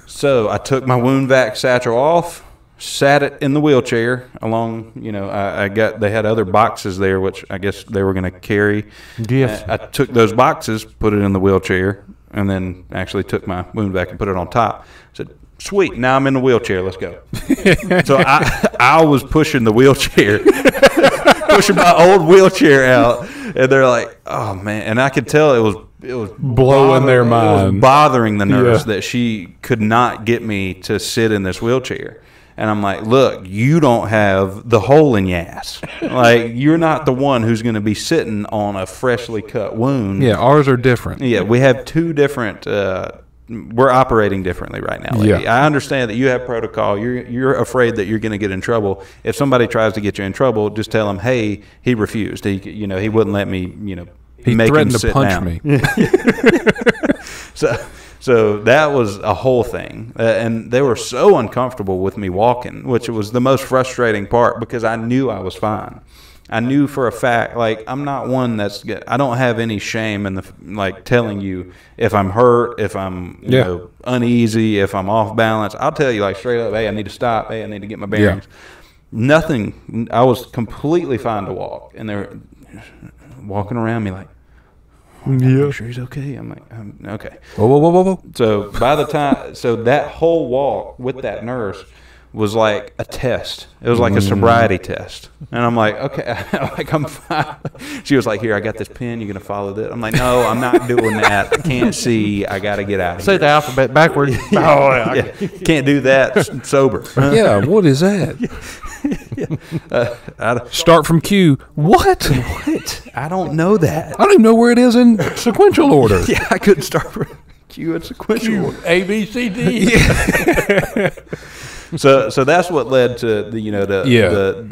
So I took my wound vac satchel off, sat it in the wheelchair along. You know, I, I got they had other boxes there, which I guess they were going to carry. Yes. I, I took those boxes, put it in the wheelchair, and then actually took my wound vac and put it on top. said, "Sweet, now I'm in the wheelchair. Let's go." <laughs> so I I was pushing the wheelchair, <laughs> pushing my old wheelchair out, and they're like, "Oh man!" And I could tell it was it was Blowing their mind. bothering the nurse Yeah. that she could not get me to sit in this wheelchair. And I'm like, look, you don't have the hole in your ass. like, you're not the one who's going to be sitting on a freshly cut wound. Yeah, ours are different. Yeah, we have two different. Uh, we're operating differently right now. Lady. Yeah. I understand that you have protocol. You're you're afraid that you're going to get in trouble. If somebody tries to get you in trouble, just tell them, "Hey, he refused. He you know he wouldn't let me. You know, He make him threatened to sit punch down." me. <laughs> So, so that was a whole thing, uh, and they were so uncomfortable with me walking, which was the most frustrating part because I knew I was fine. I knew for a fact, like I'm not one that's. I don't have any shame in the like telling you if I'm hurt, if I'm you Yeah. know uneasy, if I'm off balance. I'll tell you like straight up, hey, I need to stop. Hey, I need to get my bearings. Nothing. I was completely fine to walk, and they're walking around me like, Yeah. "You sure he's okay?" I'm like, um, "Okay." Whoa, whoa, whoa, whoa, whoa. So by the time, so that whole walk with that nurse was like a test. It was like a mm. sobriety test. And I'm like, okay, <laughs> like I'm fine. She was like, here, I got this pen. You're gonna follow this. I'm like, no, I'm not doing that. I can't see. I got to get out of Say here. the alphabet backwards. <laughs> oh, yeah. Yeah, can't do that s- sober. <laughs> Yeah, what is that? Uh, I, don't- Start from Q. What? what? I don't know that. I don't even know where it is in sequential order. Yeah, I couldn't start from Q and sequential. order. A B C D. So, so that's what led to the you know the Yeah. the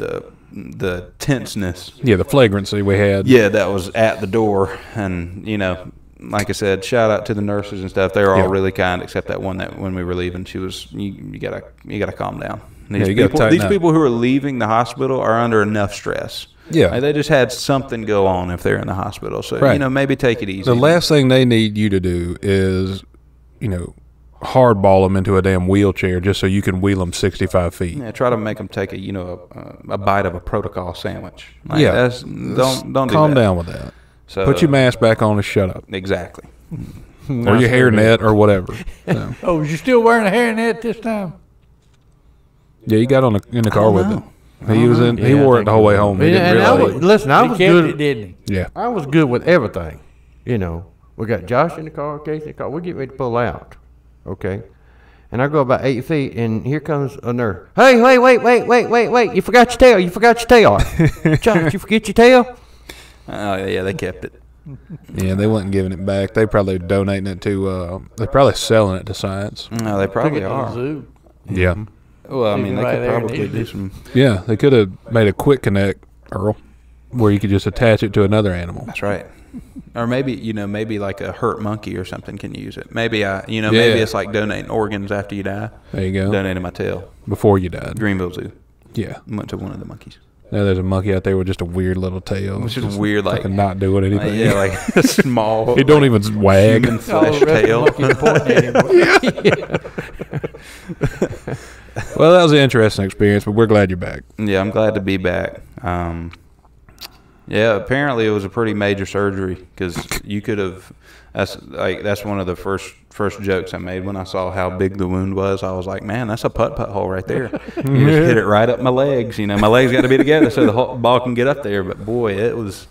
the, the tenseness. Yeah, the flagrancy we had. Yeah, that was at the door, and you know, like I said, shout out to the nurses and stuff. They were all Yeah. really kind, except that one that when we were leaving, she was you, you gotta you gotta calm down. These Yeah, people, these up. people who are leaving the hospital are under enough stress. Yeah. Like, they just had something go on if they're in the hospital. So you know, maybe take it easy. The last thing they need you to do is, you know, hardball them into a damn wheelchair just so you can wheel them 65 feet. Yeah, try to make them take a you know a, a bite of a protocol sandwich. Like, Yeah. that's, don't don't do Calm that. down with that. So, Put your mask back on and shut up. exactly. Mm. or your hairnet or whatever. So, <laughs> oh, is you still wearing a hairnet this time? yeah, you got on the, in the car with know. it. He was in. he Yeah, I wore it the whole way home. He Yeah, didn't and I was, listen, I he was kept good. it, didn't he? yeah, I was good with everything. You know, we got Josh in the car, Casey in the car. We get ready to pull out. Okay. And I go about eight feet, and here comes a nurse. Hey, wait, wait, wait, wait, wait, wait! You forgot your tail. You forgot your tail. <laughs> Josh, you forget your tail? Oh yeah, they kept it. yeah. They wasn't giving it back. They probably donating it to. Uh, they're probably selling it to science. No, they probably it the are. zoo. Yeah, Well, I mean, they Right could there, probably do it. some. yeah. They could have made a quick connect, Earl, where you could just attach it to another animal. That's right. Or maybe you know, maybe like a hurt monkey or something can use it. Maybe I, you know, maybe it's like donating organs after you die. There you go. Donating my tail. Before you died. Greenville Zoo. Yeah. Went to one of the monkeys. Now there's a monkey out there with just a weird little tail. Which is weird, like Fucking not doing like, anything. yeah, like a <laughs> <laughs> small. he don't even wag. human All the flesh rest of the tail. monkeys pointing at him. Well, that was an interesting experience, but we're glad you're back. Yeah, I'm glad to be back. Um, yeah, apparently it was a pretty major surgery because you could have. That's like that's one of the first first jokes I made when I saw how big the wound was. I was like, man, that's a putt putt hole right there. <laughs> you just hit it right up my legs. You know, my legs got to be together so the whole ball can get up there. But boy, it was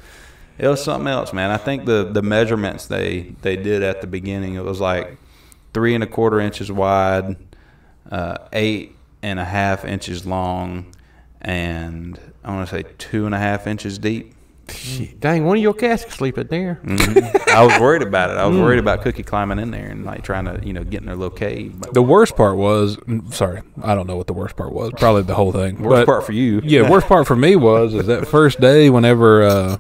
it was something else, man. I think the the measurements they they did at the beginning it was like three and a quarter inches wide, uh, eight and a half inches long, and I want to say two and a half inches deep. Shit, dang, one of your cats can sleep in there. Mhm. I was worried about it. I was worried about Cookie climbing in there and like trying to you know get in their little cave. But The worst part was, mm, sorry, I don't know what the worst part was. Probably the whole thing. worst But, part for you. yeah, worst part for me was is that first day. Whenever uh,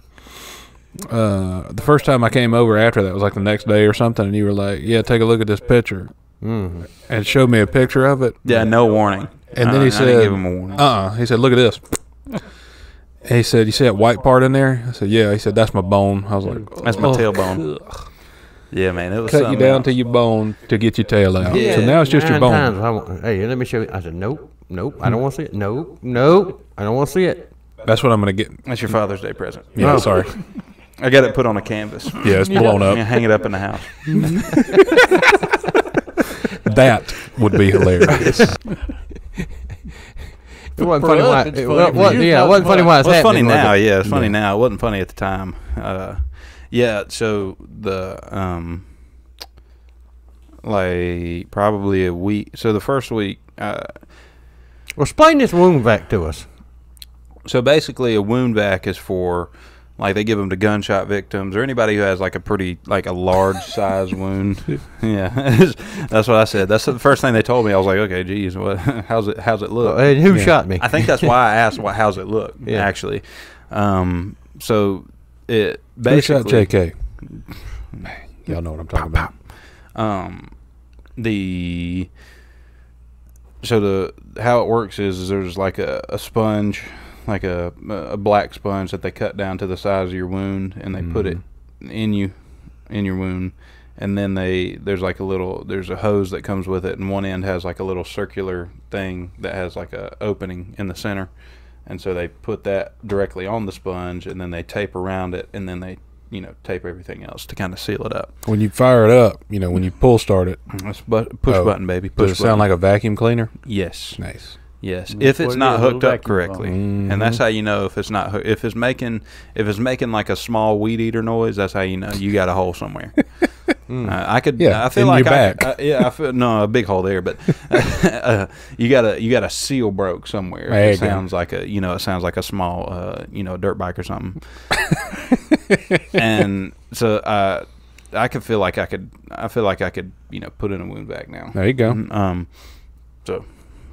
uh, the first time I came over after that was like the next day or something, and you were like, "Yeah, take a look at this picture," Mm. and showed me a picture of it. Yeah, no warning. And Uh, then I he didn't said, give him a warning. "Uh, uh He said, "Look at this." And he said, "You see that white part in there?" I said, "Yeah." He said, "That's my bone." I was like, That's my "Oh, tailbone. Yeah, man, it was Cut you down else. to your bone to get your tail out. Yeah. So now it's just your bone. times want- hey, let me show you. I said, nope, nope, I don't want to see it. Nope, nope, I don't want to see it. That's what I'm gonna get. That's your Father's Day present. Yeah, Oh. sorry. <laughs> I got it put on a canvas. Yeah, it's blown up. hang it up in the house. <laughs> That would be hilarious. <laughs> It wasn't funny us, why. it's It, funny. wa- wa- yeah, it wasn't funny not why it's well, it's funny happening. was now. it? Yeah, it's funny now. It wasn't funny at the time. Uh, yeah, so the um, like probably a week. So the first week. Uh, Well, explain this wound vac to us. so basically, a wound vac is for like they give them to gunshot victims or anybody who has like a pretty like a large <laughs> size wound. <laughs> Yeah, <laughs> that's what I said. That's the first thing they told me. I was like, okay, geez, what? How's it? How's it look? And who shot me? I think that's why I asked, "What? How's it look?" Yeah. Actually, um, so it Who shot basically JK? Y'all know what I'm talking about. um, the so the how it works is, is there's like a, a sponge, like a a black sponge that they cut down to the size of your wound, and they put it mm. in you, in your wound, and then they there's like a little there's a hose that comes with it, and one end has like a little circular thing that has like a opening in the center, and so they put that directly on the sponge, and then they tape around it, and then they you know tape everything else to kind of seal it up. When you fire it up, you know, when you pull start it, That's but push Oh. button, baby. does Push it sound like a vacuum cleaner? yes, Nice. Yes, if it's not in a little hooked up correctly, pump. and that's how you know if it's not if it's making if it's making like a small weed eater noise. That's how you know you got a hole somewhere. <laughs> Uh, I could, Yeah, I feel like I, back. I- yeah, I feel no a big hole there, but <laughs> <laughs> uh, you got a you got a seal broke somewhere. There it go. sounds like a you know it sounds like a small uh, you know dirt bike or something. and so uh, I could feel like I could I feel like I could you know put in a wound vac now. There you go. Um, so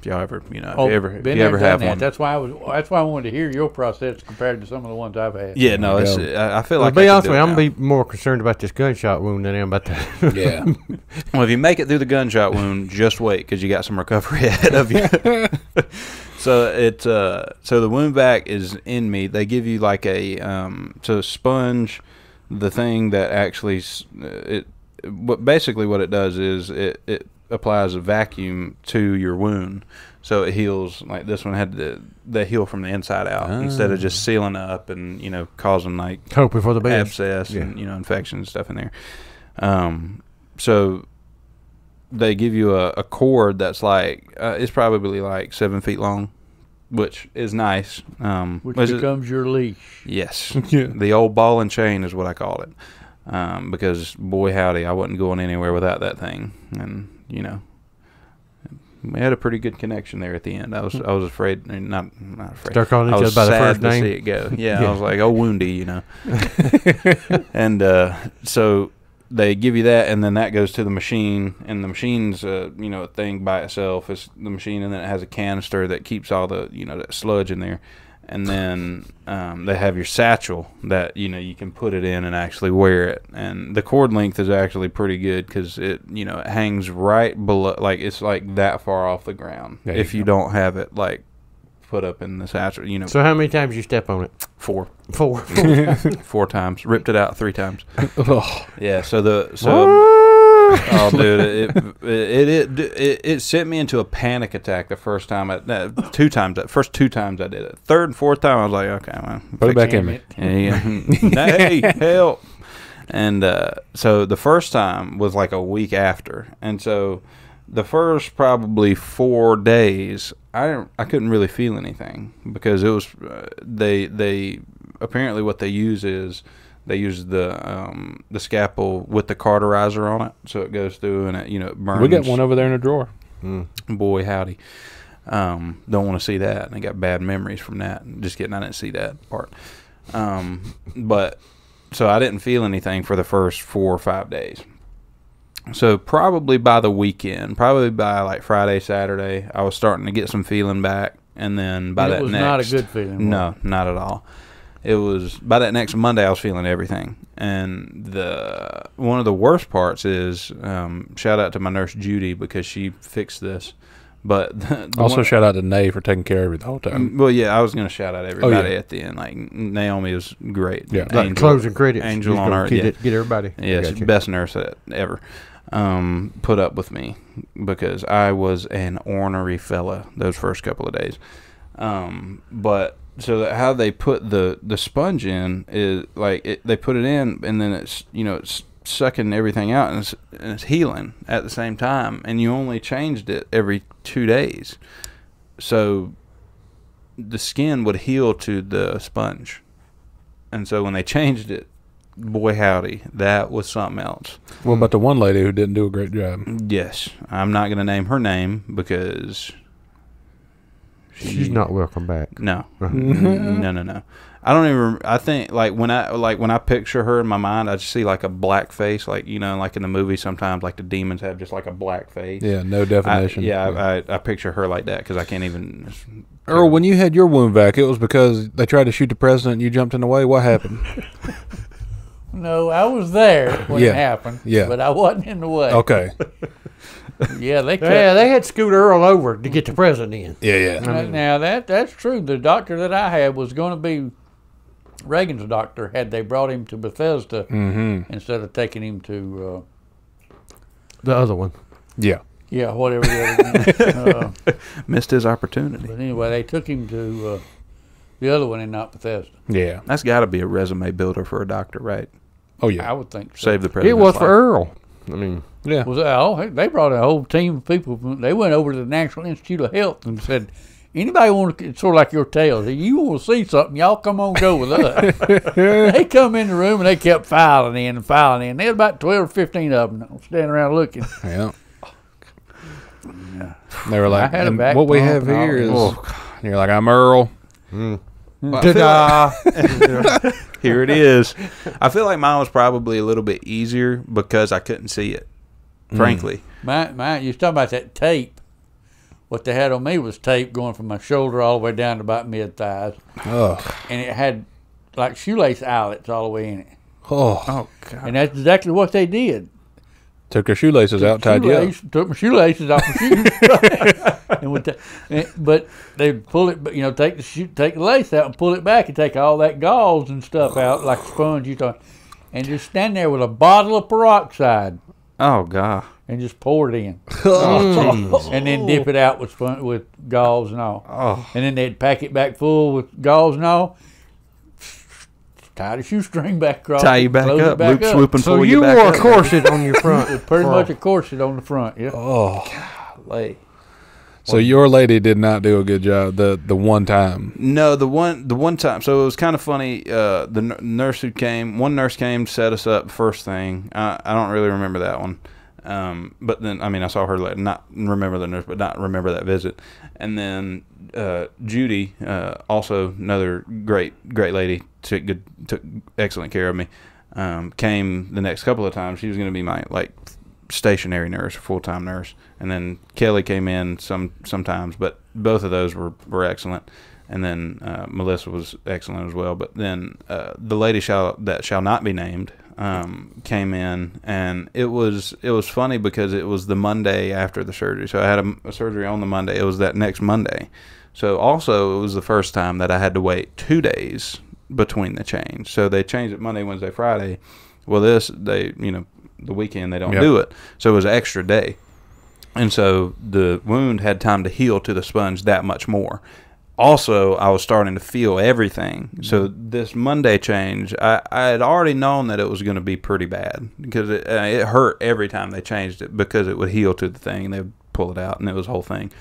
y'all ever you know if Oh, you ever if been you ever have that. one. That's why I was. That's why I wanted to hear your process compared to some of the ones I've had. Yeah, no, it's, I I feel Well, like to I be honest with you, I'm gonna be more concerned about this gunshot wound than I am about that. <laughs> Yeah. Well, if you make it through the gunshot wound, just wait because you got some recovery <laughs> ahead of you. <laughs> so it uh, so the wound vac is in me. They give you like a um, so sponge, the thing that actually uh, it. What basically what it does is it it applies a vacuum to your wound, so it heals. Like this one had to they heal from the inside out instead of just sealing up and you know causing like Hoping for the best. abscess Yeah. and you know infection and stuff in there. Um, so they give you a, a cord that's like uh, it's probably like seven feet long, which is nice. Um, Which becomes your leash. yes, <laughs> Yeah. the old ball and chain is what I call it. Um, because boy howdy, I wasn't going anywhere without that thing, and you know. We had a pretty good connection there at the end. I was I was afraid, not not afraid. Start calling each other by the first to name. see it go. Yeah, <laughs> Yeah. I was like, oh, woundy, you know. <laughs> and uh, so they give you that, and then that goes to the machine, and the machine's uh, you know a thing by itself. It's the machine, and then it has a canister that keeps all the you know that sludge in there. And then um, they have your satchel that you know you can put it in and actually wear it. And the cord length is actually pretty good because it you know it hangs right below, like it's like that far off the ground. There if you go. don't have it like put up in the satchel, you know, So how many times you step on it? four Four. <laughs> <laughs> four times, ripped it out three times. <laughs> Oh, Yeah. So the so oh <laughs> dude, it it, it it it sent me into a panic attack the first time. I, no, two times. First two times I did it. Third and fourth time I was like, okay, well, put it back in me. <laughs> hey, <laughs> help. And uh, so the first time was like a week after, and so the first probably four days, I I couldn't really feel anything because it was uh, they they apparently what they use is they use the um, the scalpel with the cauterizer on it, so it goes through and it you know it burns. We got one over there in the drawer. Boy, howdy. Um, don't want to see that. And I got bad memories from that. Just kidding. I didn't see that part. Um, but so I didn't feel anything for the first four or five days. So probably by the weekend, probably by like Friday, Saturday, I was starting to get some feeling back. And then by And that it was next, not a good feeling. no, not at all. It was by that next Monday I was feeling everything, and the one of the worst parts is um, shout out to my nurse Judy because she fixed this. But <laughs> the, the Also, one- shout out to Nay for taking care of it the whole time. well, yeah, I was gonna shout out everybody yeah. at the end. Like Naomi was great. Yeah. And Like closing credits. Angel Just on gonna Earth, Get, yeah. it, get everybody. Yeah, she's Gotcha. best nurse that ever. Um, put up with me because I was an ornery fella those first couple of days. Um, but so that how they put the the sponge in is like it, they put it in and then it's you know it's sucking everything out and it's, and it's healing at the same time and you only changed it every two days. So the skin would heal to the sponge. And so when they changed it boy howdy that was something else. What about the one lady who didn't do a great job? yes. I'm not going to name her name because She's not welcome back. No, <laughs> no, no, no. I don't even. I think like when I like when I picture her in my mind, I just see like a black face, like you know, like in the movie. Sometimes like the demons have just like a black face. Yeah, no I, definition. yeah, I, I, I picture her like that because I can't even. Earl, when you had your wound vac, it was because they tried to shoot the president and you jumped in the way. What happened? <laughs> No, I was there when Yeah. it happened. Yeah. But I wasn't in the way. Okay. <laughs> Yeah, they cut. Yeah, they had Scoot Earl over to get the president in. Yeah, yeah. Now- now that that's true. The doctor that I had was going to be Reagan's doctor. Had they brought him to Bethesda Mm-hmm. instead of taking him to uh, The other one. Yeah. yeah whatever. The other one. <laughs> uh, Missed his opportunity. but anyway, they took him to uh, the other one and not Bethesda. Yeah. That's got to be a resume builder for a doctor, right? Oh yeah, I would think so. Save the president. It was for Earl. I mean, Yeah. Was oh, they brought a whole team of people. From, they went over to the National Institute of Health and said, Anybody want to, sort of like your tails. If you want to see something, y'all come on go with us. <laughs> they come in the room and they kept filing in and filing in. They had about 12 or 15 of them standing around looking. Yeah. They were like, I had a "And what we have and here is, that." Oh, <laughs> and you're like, I'm Earl. Hmm. Hmm. Well, Ta-da! <laughs> Here it is. I feel like mine was probably a little bit easier because I couldn't see it. Mm. Frankly, My, my, you was talking about that tape. What they had on me was tape going from my shoulder all the way down to about mid thighs. Ugh. And it had like shoelace eyelets all the way in it. Oh. oh god, And that's exactly what they did. Took their shoelaces out, tied you up. Took my shoelaces off my shoes. <laughs> <laughs> and with the, and- but they'd pull it, you know, take the shoe, take the lace out and pull it back and take all that gauze and stuff out like a sponge you thought, and just stand there with a bottle of peroxide oh god. and just pour it in, <laughs> Oh, oh and then dip it out with spon with gauze and all, Oh, and then they'd pack it back full with gauze and all. Tie the shoestring <laughs> back across. tie you back close it up, loop up. swoop and So pull you you wore a corset on your front. <laughs> Pretty for- much a corset on the front. Yeah. Oh. Lay. So your lady did not do a good job the the one time. No, the one the one time. So it was kind of funny. Uh, the n- nurse who came, one nurse came, set us up first thing. I, I don't really remember that one. Um, but then I mean I saw her like not remember the nurse, but not remember that visit. And then uh, Judy, uh, also another great great lady, took good took excellent care of me. Um, came the next couple of times. She was going to be my like stationary nurse full time nurse, and then Kelly came in some sometimes, but both of those were were excellent. And then uh, Melissa was excellent as well. But then uh, the lady shall that shall not be named um, came in, and it was it was funny because it was the Monday after the surgery. So I had a, a surgery on the Monday. It was that next Monday. So also it was the first time that I had to wait two days between the change. So they changed it Monday, Wednesday, Friday. Well, this they you know the weekend they don't Yep. do it, so it was an extra day, and so the wound had time to heal to the sponge that much more. Also, I was starting to feel everything. So this Monday change, I, I had already known that it was going to be pretty bad because it, uh, it hurt every time they changed it because it would heal to the thing and they would pull it out and it was a whole thing.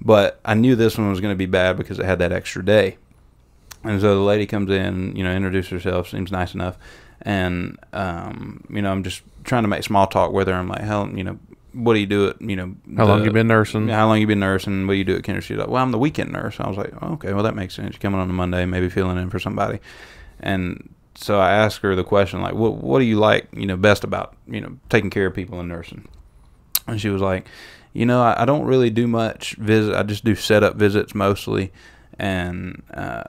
But I knew this one was going to be bad because it had that extra day. And so the lady comes in, you know, introduces herself, seems nice enough, and um, you know, I'm just trying to make small talk with her. I'm like, how, you know, what do you do at, you know, How long the- you been nursing? How long you been nursing? What do you do at Kinder? She's like, well, I'm the weekend nurse. I was like, oh, okay, well that makes sense. You're coming on a Monday, maybe filling in for somebody, and so I asked her the question like, what what do you like, you know, best about you know taking care of people in nursing? And she was like, you know, I, I don't really do much visit. I just do setup visits mostly, and uh,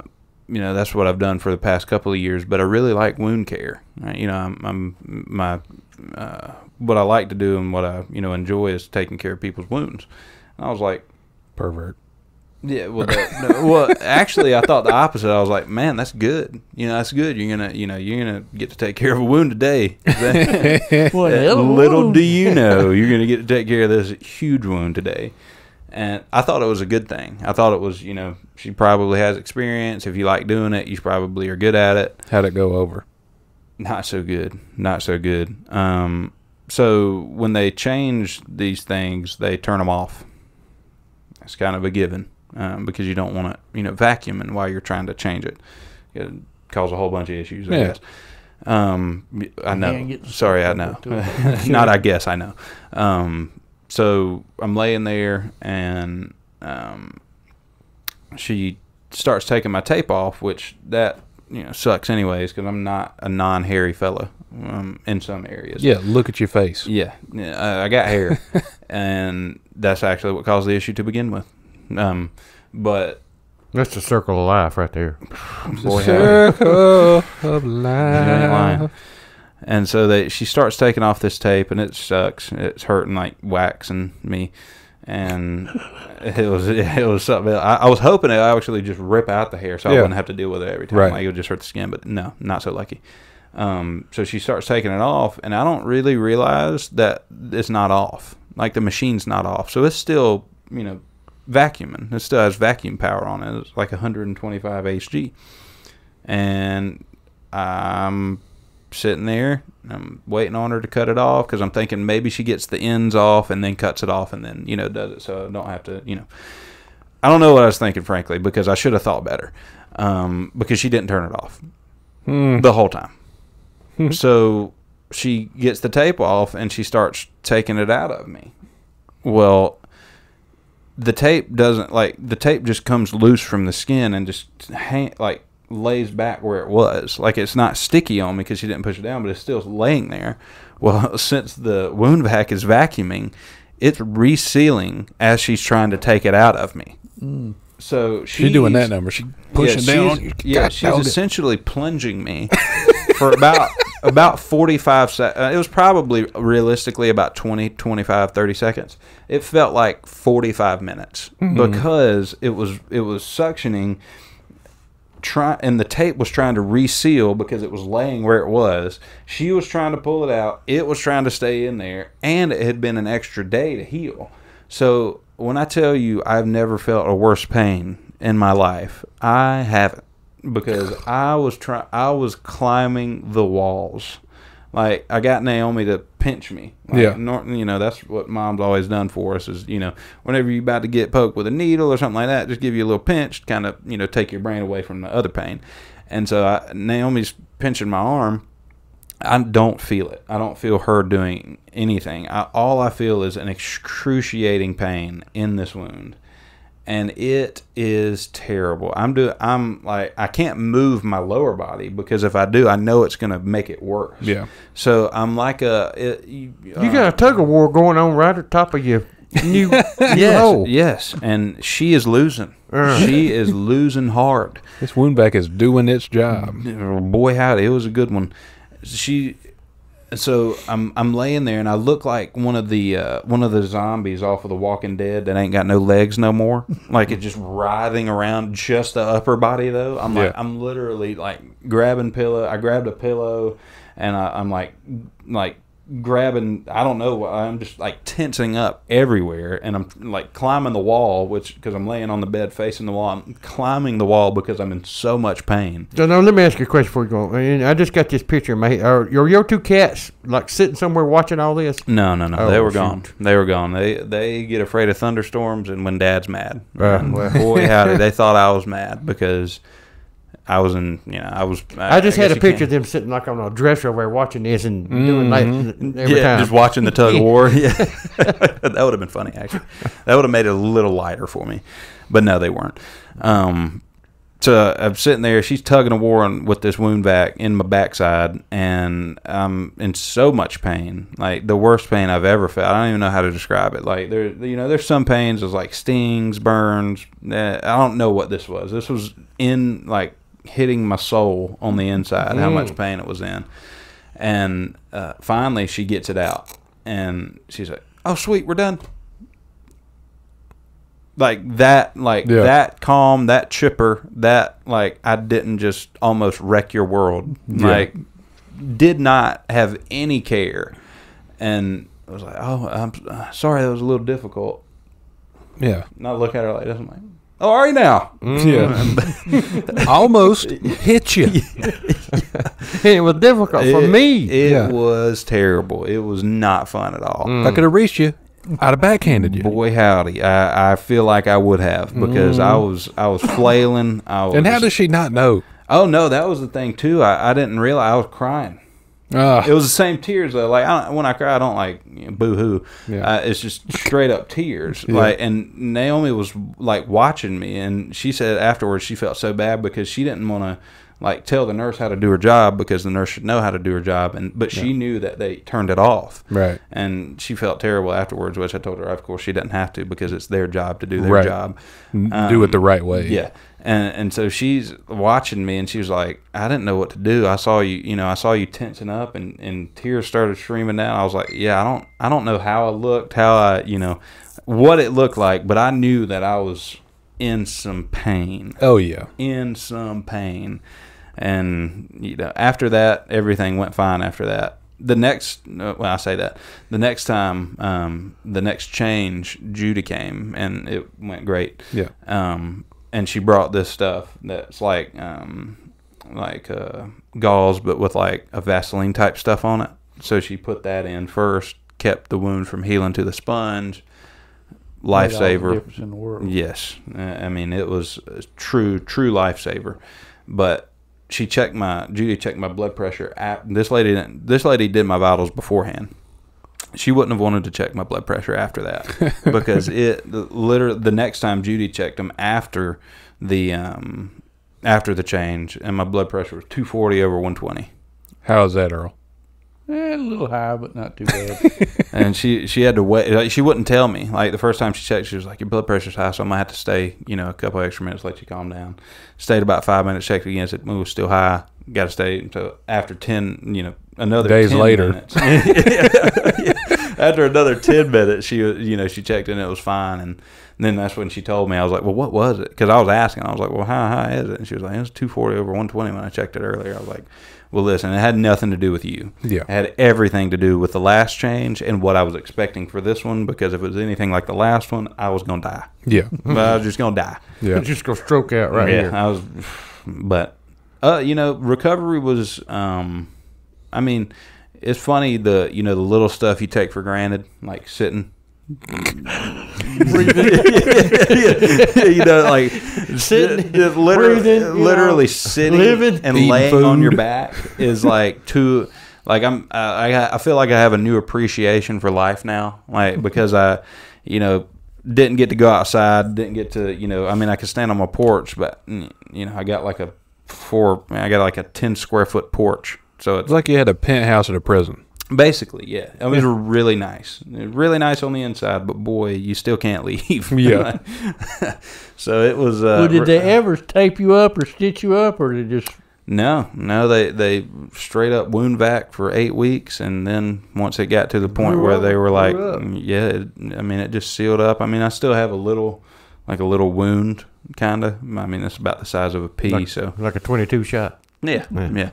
you know that's what I've done for the past couple of years. But I really like wound care. You know, I'm, I'm my uh, what I like to do and what I you know enjoy is taking care of people's wounds. And I was like, Pervert. yeah, well, that, no, well, actually, I thought the opposite. I was like, man, that's good. You know, that's good. You're gonna, you know, you're gonna get to take care of a wound today. <laughs> Well, Uh, little woo. do you know, you're going to get to take care of this huge wound today. And I thought it was a good thing. I thought it was, you know, she probably has experience. If you like doing it, you probably are good at it. How'd it go over? Not so good. Not so good. Um, so when they change these things, they turn them off. It's kind of a given um, because you don't want to, you know, vacuuming while you're trying to change it. It cause a whole bunch of issues. I Yeah. guess. Um, I know. Sorry, I know. <laughs> Not I guess I know. Um, so I'm laying there and um, she starts taking my tape off, which that you know sucks anyways because I'm not a non-hairy fella um, in some areas. Yeah, look at your face. Yeah, yeah, I I got hair, <laughs> and that's actually what caused the issue to begin with. Um, but That's the circle of life right there. <sighs> boy, how- Circle of You ain't lying. life. And so they she starts taking off this tape, and it sucks. It's hurting like waxing me, and <laughs> it was it was something. I, I was hoping it would actually just rip out the hair, so I Yeah. wouldn't have to deal with it every time. Right. Like it would just hurt the skin, but no, not so lucky. Um, so she starts taking it off, and I don't really realize that it's not off. Like the machine's not off, so it's still you know vacuuming. It still has vacuum power on it. It's like 125 hg, and I'm sitting there. I'm waiting on her to cut it off because I'm thinking maybe she gets the ends off and then cuts it off and then you know does it so I don't have to you know. I don't know what I was thinking, frankly, because I should have thought better. Um, because she didn't turn it off Hmm. the whole time. so she gets the tape off and she starts taking it out of me. Well, the tape doesn't like the tape just comes loose from the skin and just hang, like lays back where it was. Like it's not sticky on me because she didn't push it down, but it's still laying there. Well, <laughs> since the wound vac is vacuuming, it's resealing as she's trying to take it out of me. So She's doing that number. She pushing yeah, down. she's- <laughs> Yeah, God, she's dog it. essentially plunging me <laughs> for about about 45 seconds. Uh, it was probably realistically about 20, 25, 30 seconds. It felt like 45 minutes Mm-hmm. because it was it was suctioning try and the tape was trying to reseal because it was laying where it was. She was trying to pull it out. It was trying to stay in there and it had been an extra day to heal. So when I tell you I've never felt a worse pain in my life, I haven't because I was trying I was climbing the walls. Like I got Naomi to pinch me. Like, Yeah. nor- you know that's what mom's always done for us. Is you know whenever you're about to get poked with a needle or something like that, just give you a little pinch, to kind of you know take your brain away from the other pain. And so I, Naomi's pinching my arm. I don't feel it. I don't feel her doing anything. I, all I feel is an excruciating pain in this wound, and it is terrible. I'm doing. I'm like I can't move my lower body because if I do, I know it's going to make it worse. Yeah. So I'm like a. It, you, You got a tug of war going on right at top of you. <laughs> new, new yes, hole. yes, and she is losing. Uh. she is losing hard. This wound vac is doing its job. boy howdy it was a good one she so i'm i'm laying there and i look like one of the uh, one of the zombies off of the walking dead that ain't got no legs no more <laughs> like it just writhing around just the upper body though i'm like Yeah. i'm literally like grabbing pillow i grabbed a pillow and I, i'm like like grabbing i don't know i'm just like tensing up everywhere and i'm like climbing the wall which because i'm laying on the bed facing the wall i'm climbing the wall because i'm in so much pain So now let me ask you a question before you go. And I just got this picture in my head. Are your, your two cats like sitting somewhere watching all this? No, no, no. Oh, they were shoot. gone. They were gone. They they get afraid of thunderstorms and when Dad's mad. Uh, well. boy, howdy, <laughs> they thought I was mad because I was in. You know, I was. I just had a picture of can't- them sitting like on a dresser over there watching this and doing that every yeah, time. just watching the tug of <laughs> war. <laughs> Yeah, <laughs> that would have been funny. Actually, that would have made it a little lighter for me. But no, they weren't. Um, so I'm sitting there. She's tugging a war on, with this wound vac in my backside, and I'm in so much pain, like the worst pain I've ever felt. I don't even know how to describe it. Like there, you know, there's some pains, there's like stings, burns. eh, I don't know what this was. This was in like hitting my soul on the inside. How much pain it was in, and uh, finally she gets it out, and she's like, "Oh, sweet, we're done." like that like Yeah. that calm that chipper that like i didn't just almost wreck your world Yeah. like did not have any care and i was like oh i'm uh, sorry that was a little difficult Yeah. not look at her like this i'm like oh all right now mm. Yeah. <laughs> Almost hit you. <laughs> it was difficult for It- me. it Yeah. was terrible it was not fun at all If I could have reached you, I'd have backhanded you. boy howdy I, I feel like i would have because i mm. was i was flailing i was And how does she not know? oh no that was the thing too i, I didn't realize i was crying It was the same tears though. Like I when I cry, I don't like you know, boo hoo. Yeah. Uh, it's just straight up tears. Like and Naomi was like watching me, and she said afterwards she felt so bad because she didn't want to like tell the nurse how to do her job because the nurse should know how to do her job, and but she knew that they turned it off. Right. And she felt terrible afterwards, which I told her, of course, she doesn't have to because it's their job to do their Right. job. N- do it the right way. Um, Yeah. And and so she's watching me and she was like, I didn't know what to do. I saw you you know, I saw you tensing up and, and tears started streaming down. I was like, Yeah, I don't I don't know how I looked, how I you know, what it looked like, but I knew that I was in some pain. Oh yeah. In some pain. And you know, after that, everything went fine after that. The next, well, I say that the next time, um, the next change, Judy came and it went great Yeah. um, and she brought this stuff that's like um, like uh, gauze, but with like a Vaseline type stuff on it. So she put that in first, kept the wound from healing to the sponge. Made all the lifesaver. in the world. Yes, I mean it was a true, true lifesaver. But she checked my Judy checked my blood pressure. At, this lady, didn't- this lady did my vitals beforehand. She wouldn't have wanted to check my blood pressure after that <laughs> because it the, literally the next time Judy checked them after the um after the change and my blood pressure was 240 over 120. How is that, Earl? Eh, a little high, but not too bad. <laughs> and she she had to wait. Like, she wouldn't tell me. Like the first time she checked, she was like, "Your blood pressure's high, so I'm gonna have to stay. You know, a couple extra minutes, let you calm down." Stayed about five minutes, checked again, said, "It was still high. Got to stay until after ten. You know, another Days 10 later. minutes. <laughs> after another ten minutes, she was, you know, she checked and it was fine. And then that's when she told me. I was like, "Well, what was it?" Because I was asking. I was like, "Well, how high is it?" And she was like, "It was 240 over 120 when I checked it earlier." I was like. Well, listen, it had nothing to do with you. Yeah. It had everything to do with the last change and what I was expecting for this one because if it was anything like the last one, I was going to die. Yeah. But I was just going to die. Yeah. Just go stroke out right yeah, here. I was, but, uh, you know, recovery was, um, I mean, it's funny the, you know, the little stuff you take for granted, like sitting. <laughs> you know, like Sitting, just literally, breathing, literally know, sitting living, and eating laying on your back is like too. Like I'm, uh, I I feel like I have a new appreciation for life now, like because I, you know, didn't get to go outside, didn't get to, you know, I mean, I could stand on my porch, but you know, I got like a four, I got like a ten square foot porch, so it's It's like you had a penthouse at a prison. Basically, yeah. It was really nice. Really nice on the inside, but boy, you still can't leave. <laughs> Yeah. <laughs> so it was. Uh, well, did they ever tape you up or stitch you up, or did they just No, no. They they straight up wound vac for eight weeks, and then once it got to the point where up, they were like, up. mm, yeah, it, I mean, it just sealed up. I mean, I still have a little, like a little wound, kind of. I mean, it's about the size of a pea, Like- so like a 22 shot. yeah, Yeah. yeah,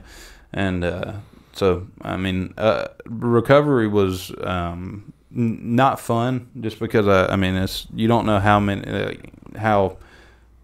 and uh, so I mean, uh, recovery was um, n- not fun, just because I, I mean, it's you don't know how many uh, how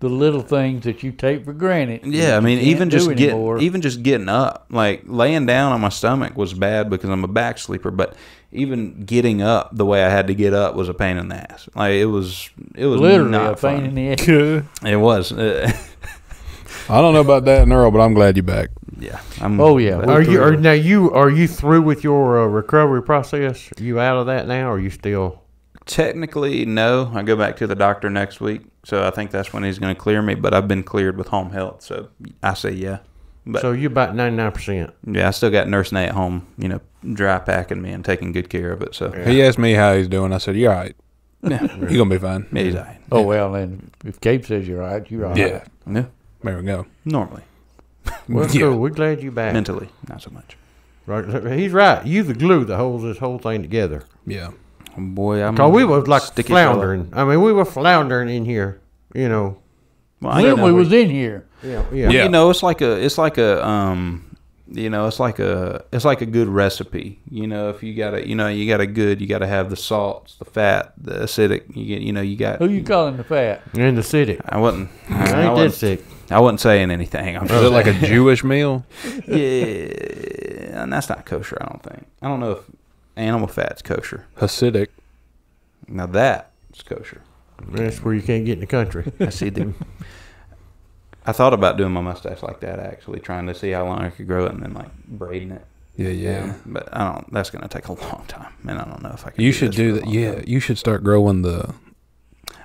the little things that you take for granted? yeah. I mean, even just getting anymore? even just getting up, like laying down on my stomach was bad because I'm a back sleeper, but. Even getting up the way I had to get up was a pain in the ass. Like it was, it was literally not a pain fun. in the ass. <laughs> It was, <laughs> I don't know about that, Earl, but I'm glad you're back. yeah. I'm, Oh, yeah. Are you are now you are you through with your uh, recovery process? Are you out of that now? Or are you still? Technically, no. I go back to the doctor next week, so I think that's when he's going to clear me. But I've been cleared with home health, so I say yeah. But so you're about 99 percent. yeah, I still got Nurse Nate at home, you know, dry packing me and taking good care of it. So He asked me how he's doing. I said, "You're all right. yeah, <laughs> You're gonna be fine." yeah he's all right. Oh well, then if Cape says you're right, you're right. Yeah. Yeah, There we go. normally, <laughs> Well, <laughs> Yeah. cool. We're glad you're back. mentally, not so much. Right, he's right. You the glue that holds this whole thing together. Yeah. Boy, I'm. Cause we was like sticky fella. floundering. I mean, we were floundering in here. You know. Well, I- When you we know, was in here, Yeah. Yeah. Yeah. You know, it's like a, it's like a, um, you know, it's like a, it's like a good recipe. You know, if you got to, you know, you got a good, you got to have the salts, the fat, the acidic. You get, you know, you got. who you calling the fat? You're In the city. I wasn't. I I, ain't that wasn't, sick. I wasn't saying anything. I'm Is it like a <laughs> Jewish meal? yeah, and that's not kosher. I don't think. I don't know if animal fat's kosher. Hasidic. Now that is kosher. That's where you can't get in the country. I see them. I thought about doing my mustache like that, actually, trying to see how long I could grow it and then like braiding it. Yeah, yeah. But I don't. That's gonna take a long time, and I don't know if I can. You do should this do that. Yeah, time. you should start growing the.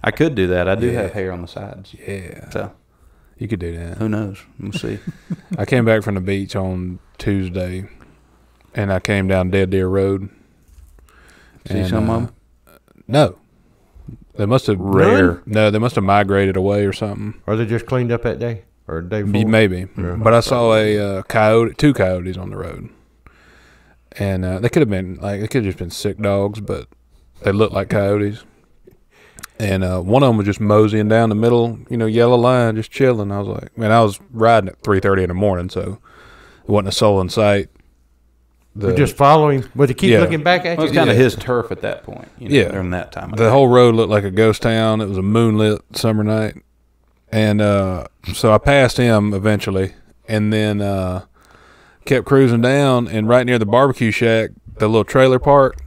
I could do that. I do Yeah. have hair on the sides, Yeah, so you could do that. who knows? We'll see. <laughs> I came back from the beach on Tuesday, and I came down Dead Deer Road. See And, some uh, of 'em? No, they must have Rare. No, they must have migrated away or something. Or they just cleaned up that day or day before. Maybe, Yeah. but I saw a uh, coyote, two coyotes on the road, and uh, they could have been like they could have just been sick dogs, but they looked like coyotes. And uh, one of them was just moseying down the middle, you know, yellow line, just chilling. I was like, man, I was riding at three thirty in the morning, so it wasn't a soul in sight. The, We just following, but they keep Yeah. looking back at Well, you. it's kind of his turf at that point. You know, Yeah. during that time. the night. whole road looked like a ghost town. It was a moonlit summer night, and uh, so I passed him eventually, and then uh, kept cruising down. And right near the barbecue shack, the little trailer park,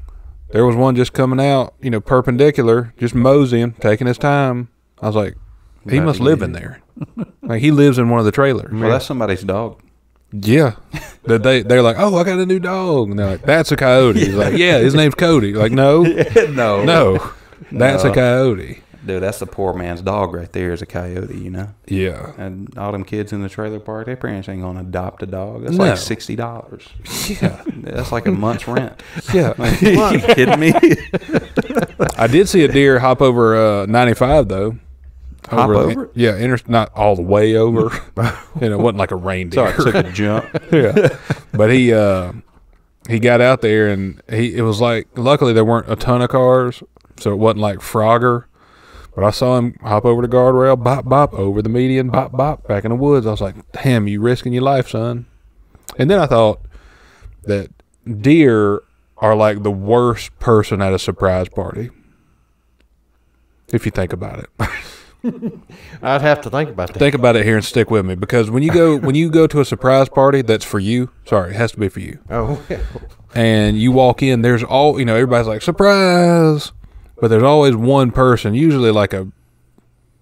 there was one just coming out, you know, perpendicular, just moseying, taking his time. I was like, he must live in there. like he lives in one of the trailers. Well, that's somebody's dog. Yeah, that they they're like, oh, I got a new dog. And they're like, that's a coyote. He's like, yeah, his name's Cody. Like, no, <laughs> no, no, that's a coyote. dude, that's the poor man's dog right there. Is a coyote, you know. Yeah, And all them kids in the trailer park, their parents ain't gonna adopt a dog. That's No. like sixty dollars. yeah, <laughs> That's like a month's rent. <laughs> yeah. Like, you kidding me? I did see a deer hop over uh, 95 though. Hop the- over it? Yeah, inter- not all the way over. <laughs> you know, it wasn't like a reindeer. Sorry, I took a <laughs> jump. yeah. But he uh he got out there and he it was like luckily there weren't a ton of cars, so it wasn't like Frogger. But I saw him hop over the guardrail, bop bop over the median, bop bop back in the woods. I was like, "Damn, you risking your life, son." And then I thought that deer are like the worst person at a surprise party. If you think about it. <laughs> <laughs> I'd have to think about that. think about it here and stick with me because when you go when you go to a surprise party that's for you, sorry, it has to be for you. Oh, and you walk in, there's all you know, everybody's like surprise, but there's always one person, usually like a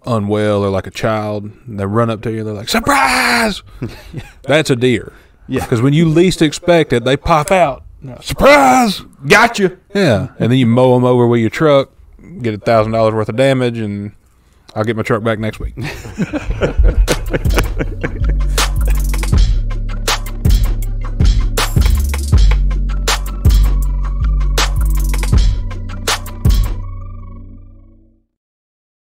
unwell or like a child. and They run up to you, and they're like surprise. <laughs> That's a deer. Yeah. because when you least expect it, they pop out. Surprise! Gotcha. Yeah, and then you mow them over with your truck, get a thousand dollars worth of damage, and I'll get my truck back next week. <laughs>